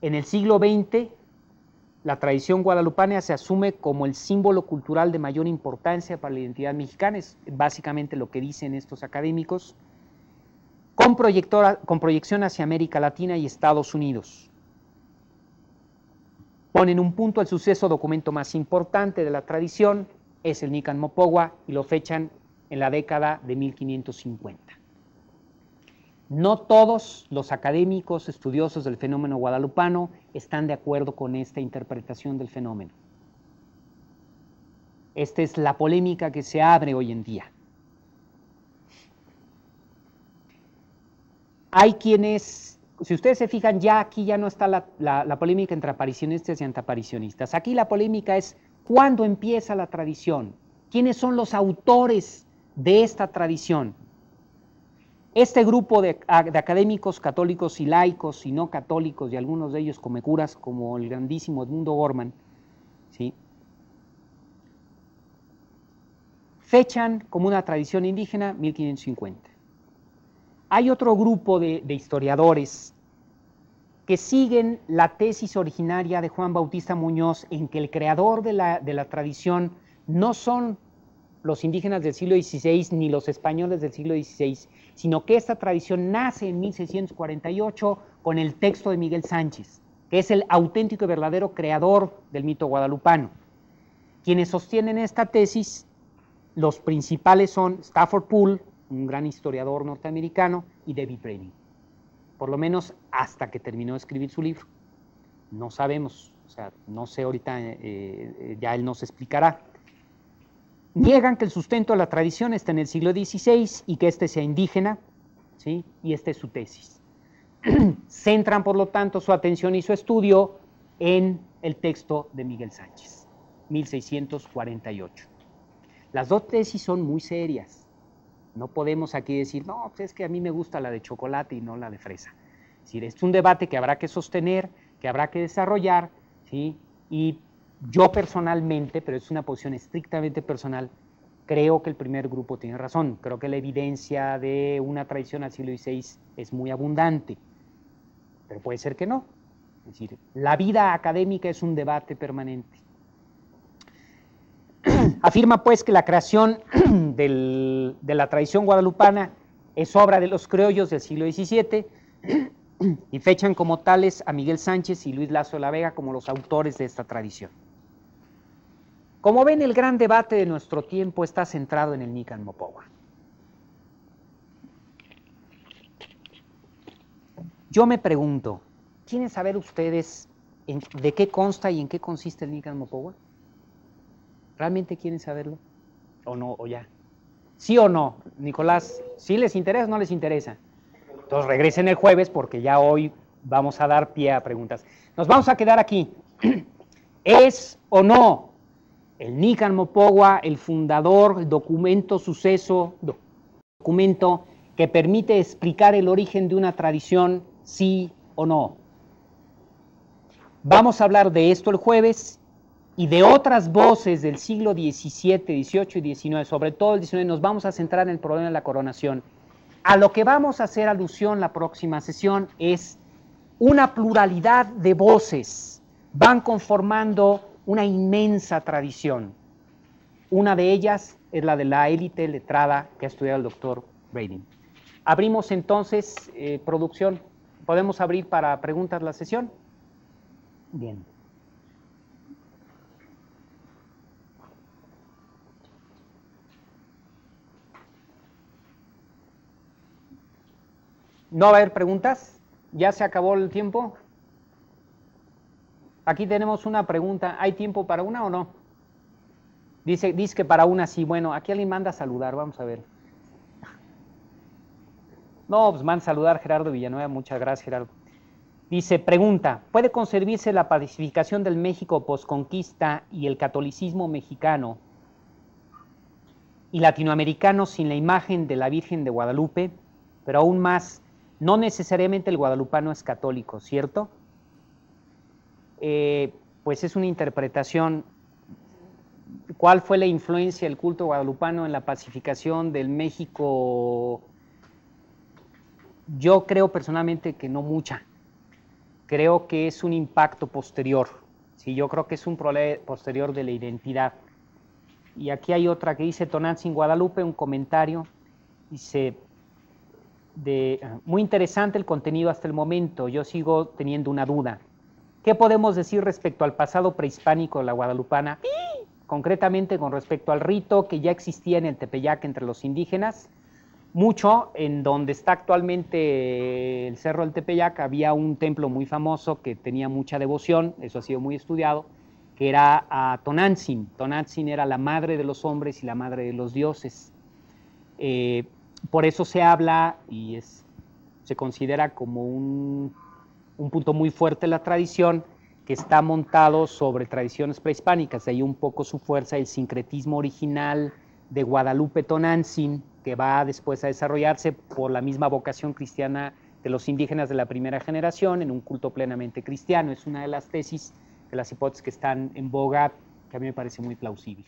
A: En el siglo XX, la tradición guadalupana se asume como el símbolo cultural de mayor importancia para la identidad mexicana, es básicamente lo que dicen estos académicos, con, con proyección hacia América Latina y Estados Unidos. Ponen un punto al suceso documento más importante de la tradición, es el Nican Mopogua, y lo fechan en la década de 1550. No todos los académicos estudiosos del fenómeno guadalupano están de acuerdo con esta interpretación del fenómeno. Esta es la polémica que se abre hoy en día. Hay quienes, si ustedes se fijan, ya aquí ya no está la, polémica entre aparicionistas y antaparicionistas. Aquí la polémica es cuándo empieza la tradición, quiénes son los autores de esta tradición. Este grupo de, académicos católicos y laicos y no católicos, y algunos de ellos como curas, como el grandísimo Edmundo Gorman, ¿sí? fechan como una tradición indígena 1550. Hay otro grupo de, historiadores que siguen la tesis originaria de Juan Bautista Muñoz en que el creador de la tradición no son los indígenas del siglo XVI ni los españoles del siglo XVI, sino que esta tradición nace en 1648 con el texto de Miguel Sánchez, que es el auténtico y verdadero creador del mito guadalupano. Quienes sostienen esta tesis, los principales son Stafford Poole, un gran historiador norteamericano, y David Brenning, por lo menos hasta que terminó de escribir su libro. No sabemos, o sea, no sé ahorita, eh, eh, ya él nos explicará. Niegan que el sustento de la tradición está en el siglo XVI y que éste sea indígena, ¿sí? y esta es su tesis. Centran, por lo tanto, su atención y su estudio en el texto de Miguel Sánchez, 1648. Las dos tesis son muy serias. No podemos aquí decir, no, pues es que a mí me gusta la de chocolate y no la de fresa. Es decir, es un debate que habrá que sostener, que habrá que desarrollar, ¿sí? y yo personalmente, pero es una posición estrictamente personal, creo que el primer grupo tiene razón. Creo que la evidencia de una tradición al siglo XVI es muy abundante, pero puede ser que no. Es decir, la vida académica es un debate permanente. Afirma pues que la creación de la tradición guadalupana es obra de los criollos del siglo XVII y fechan como tales a Miguel Sánchez y Luis Lazo de la Vega como los autores de esta tradición. Como ven, el gran debate de nuestro tiempo está centrado en el Nican Mopowa. Yo me pregunto, ¿quieren saber ustedes de qué consta y en qué consiste el Nican Mopowa? ¿Realmente quieren saberlo? ¿O no? ¿O ya? ¿Sí o no? Nicolás, ¿sí les interesa o no les interesa? Entonces regresen el jueves porque ya hoy vamos a dar pie a preguntas. Nos vamos a quedar aquí. ¿Es o no el Nican Mopogua, el fundador, el documento, suceso, documento que permite explicar el origen de una tradición, sí o no? Vamos a hablar de esto el jueves y de otras voces del siglo XVII, XVIII y XIX, sobre todo el XIX, nos vamos a centrar en el problema de la coronación. A lo que vamos a hacer alusión la próxima sesión es una pluralidad de voces van conformando una inmensa tradición. Una de ellas es la de la élite letrada que ha estudiado el doctor Braden. Abrimos entonces, eh, producción, ¿podemos abrir para preguntas la sesión? Bien. ¿No va a haber preguntas? ¿Ya se acabó el tiempo? Aquí tenemos una pregunta. ¿Hay tiempo para una o no? Dice, dice que para una sí. Bueno, aquí alguien manda a saludar. Vamos a ver. No, pues manda a saludar Gerardo Villanueva. Muchas gracias, Gerardo. Dice, pregunta, ¿puede conservarse la pacificación del México posconquista y el catolicismo mexicano y latinoamericano sin la imagen de la Virgen de Guadalupe? Pero aún más, no necesariamente el guadalupano es católico, ¿cierto? Eh, pues es una interpretación. ¿Cuál fue la influencia del culto guadalupano en la pacificación del México? Yo creo personalmente que no mucha. Creo que es un impacto posterior. Sí, yo creo que es un problema posterior de la identidad. Y aquí hay otra que dice Tonantzin Guadalupe, un comentario. Dice, de, muy interesante el contenido hasta el momento, yo sigo teniendo una duda. ¿Qué podemos decir respecto al pasado prehispánico de la guadalupana? Concretamente con respecto al rito que ya existía en el Tepeyac entre los indígenas. Mucho, en donde está actualmente el Cerro del Tepeyac, había un templo muy famoso que tenía mucha devoción, eso ha sido muy estudiado, que era a Tonantzin. Tonantzin era la madre de los hombres y la madre de los dioses. Eh, por eso se habla y es, se considera como un, punto muy fuerte en la tradición que está montado sobre tradiciones prehispánicas, de ahí un poco su fuerza, el sincretismo original de Guadalupe Tonantzin, que va después a desarrollarse por la misma vocación cristiana de los indígenas de la primera generación en un culto plenamente cristiano. Es una de las tesis, de las hipótesis que están en boga, que a mí me parece muy plausible.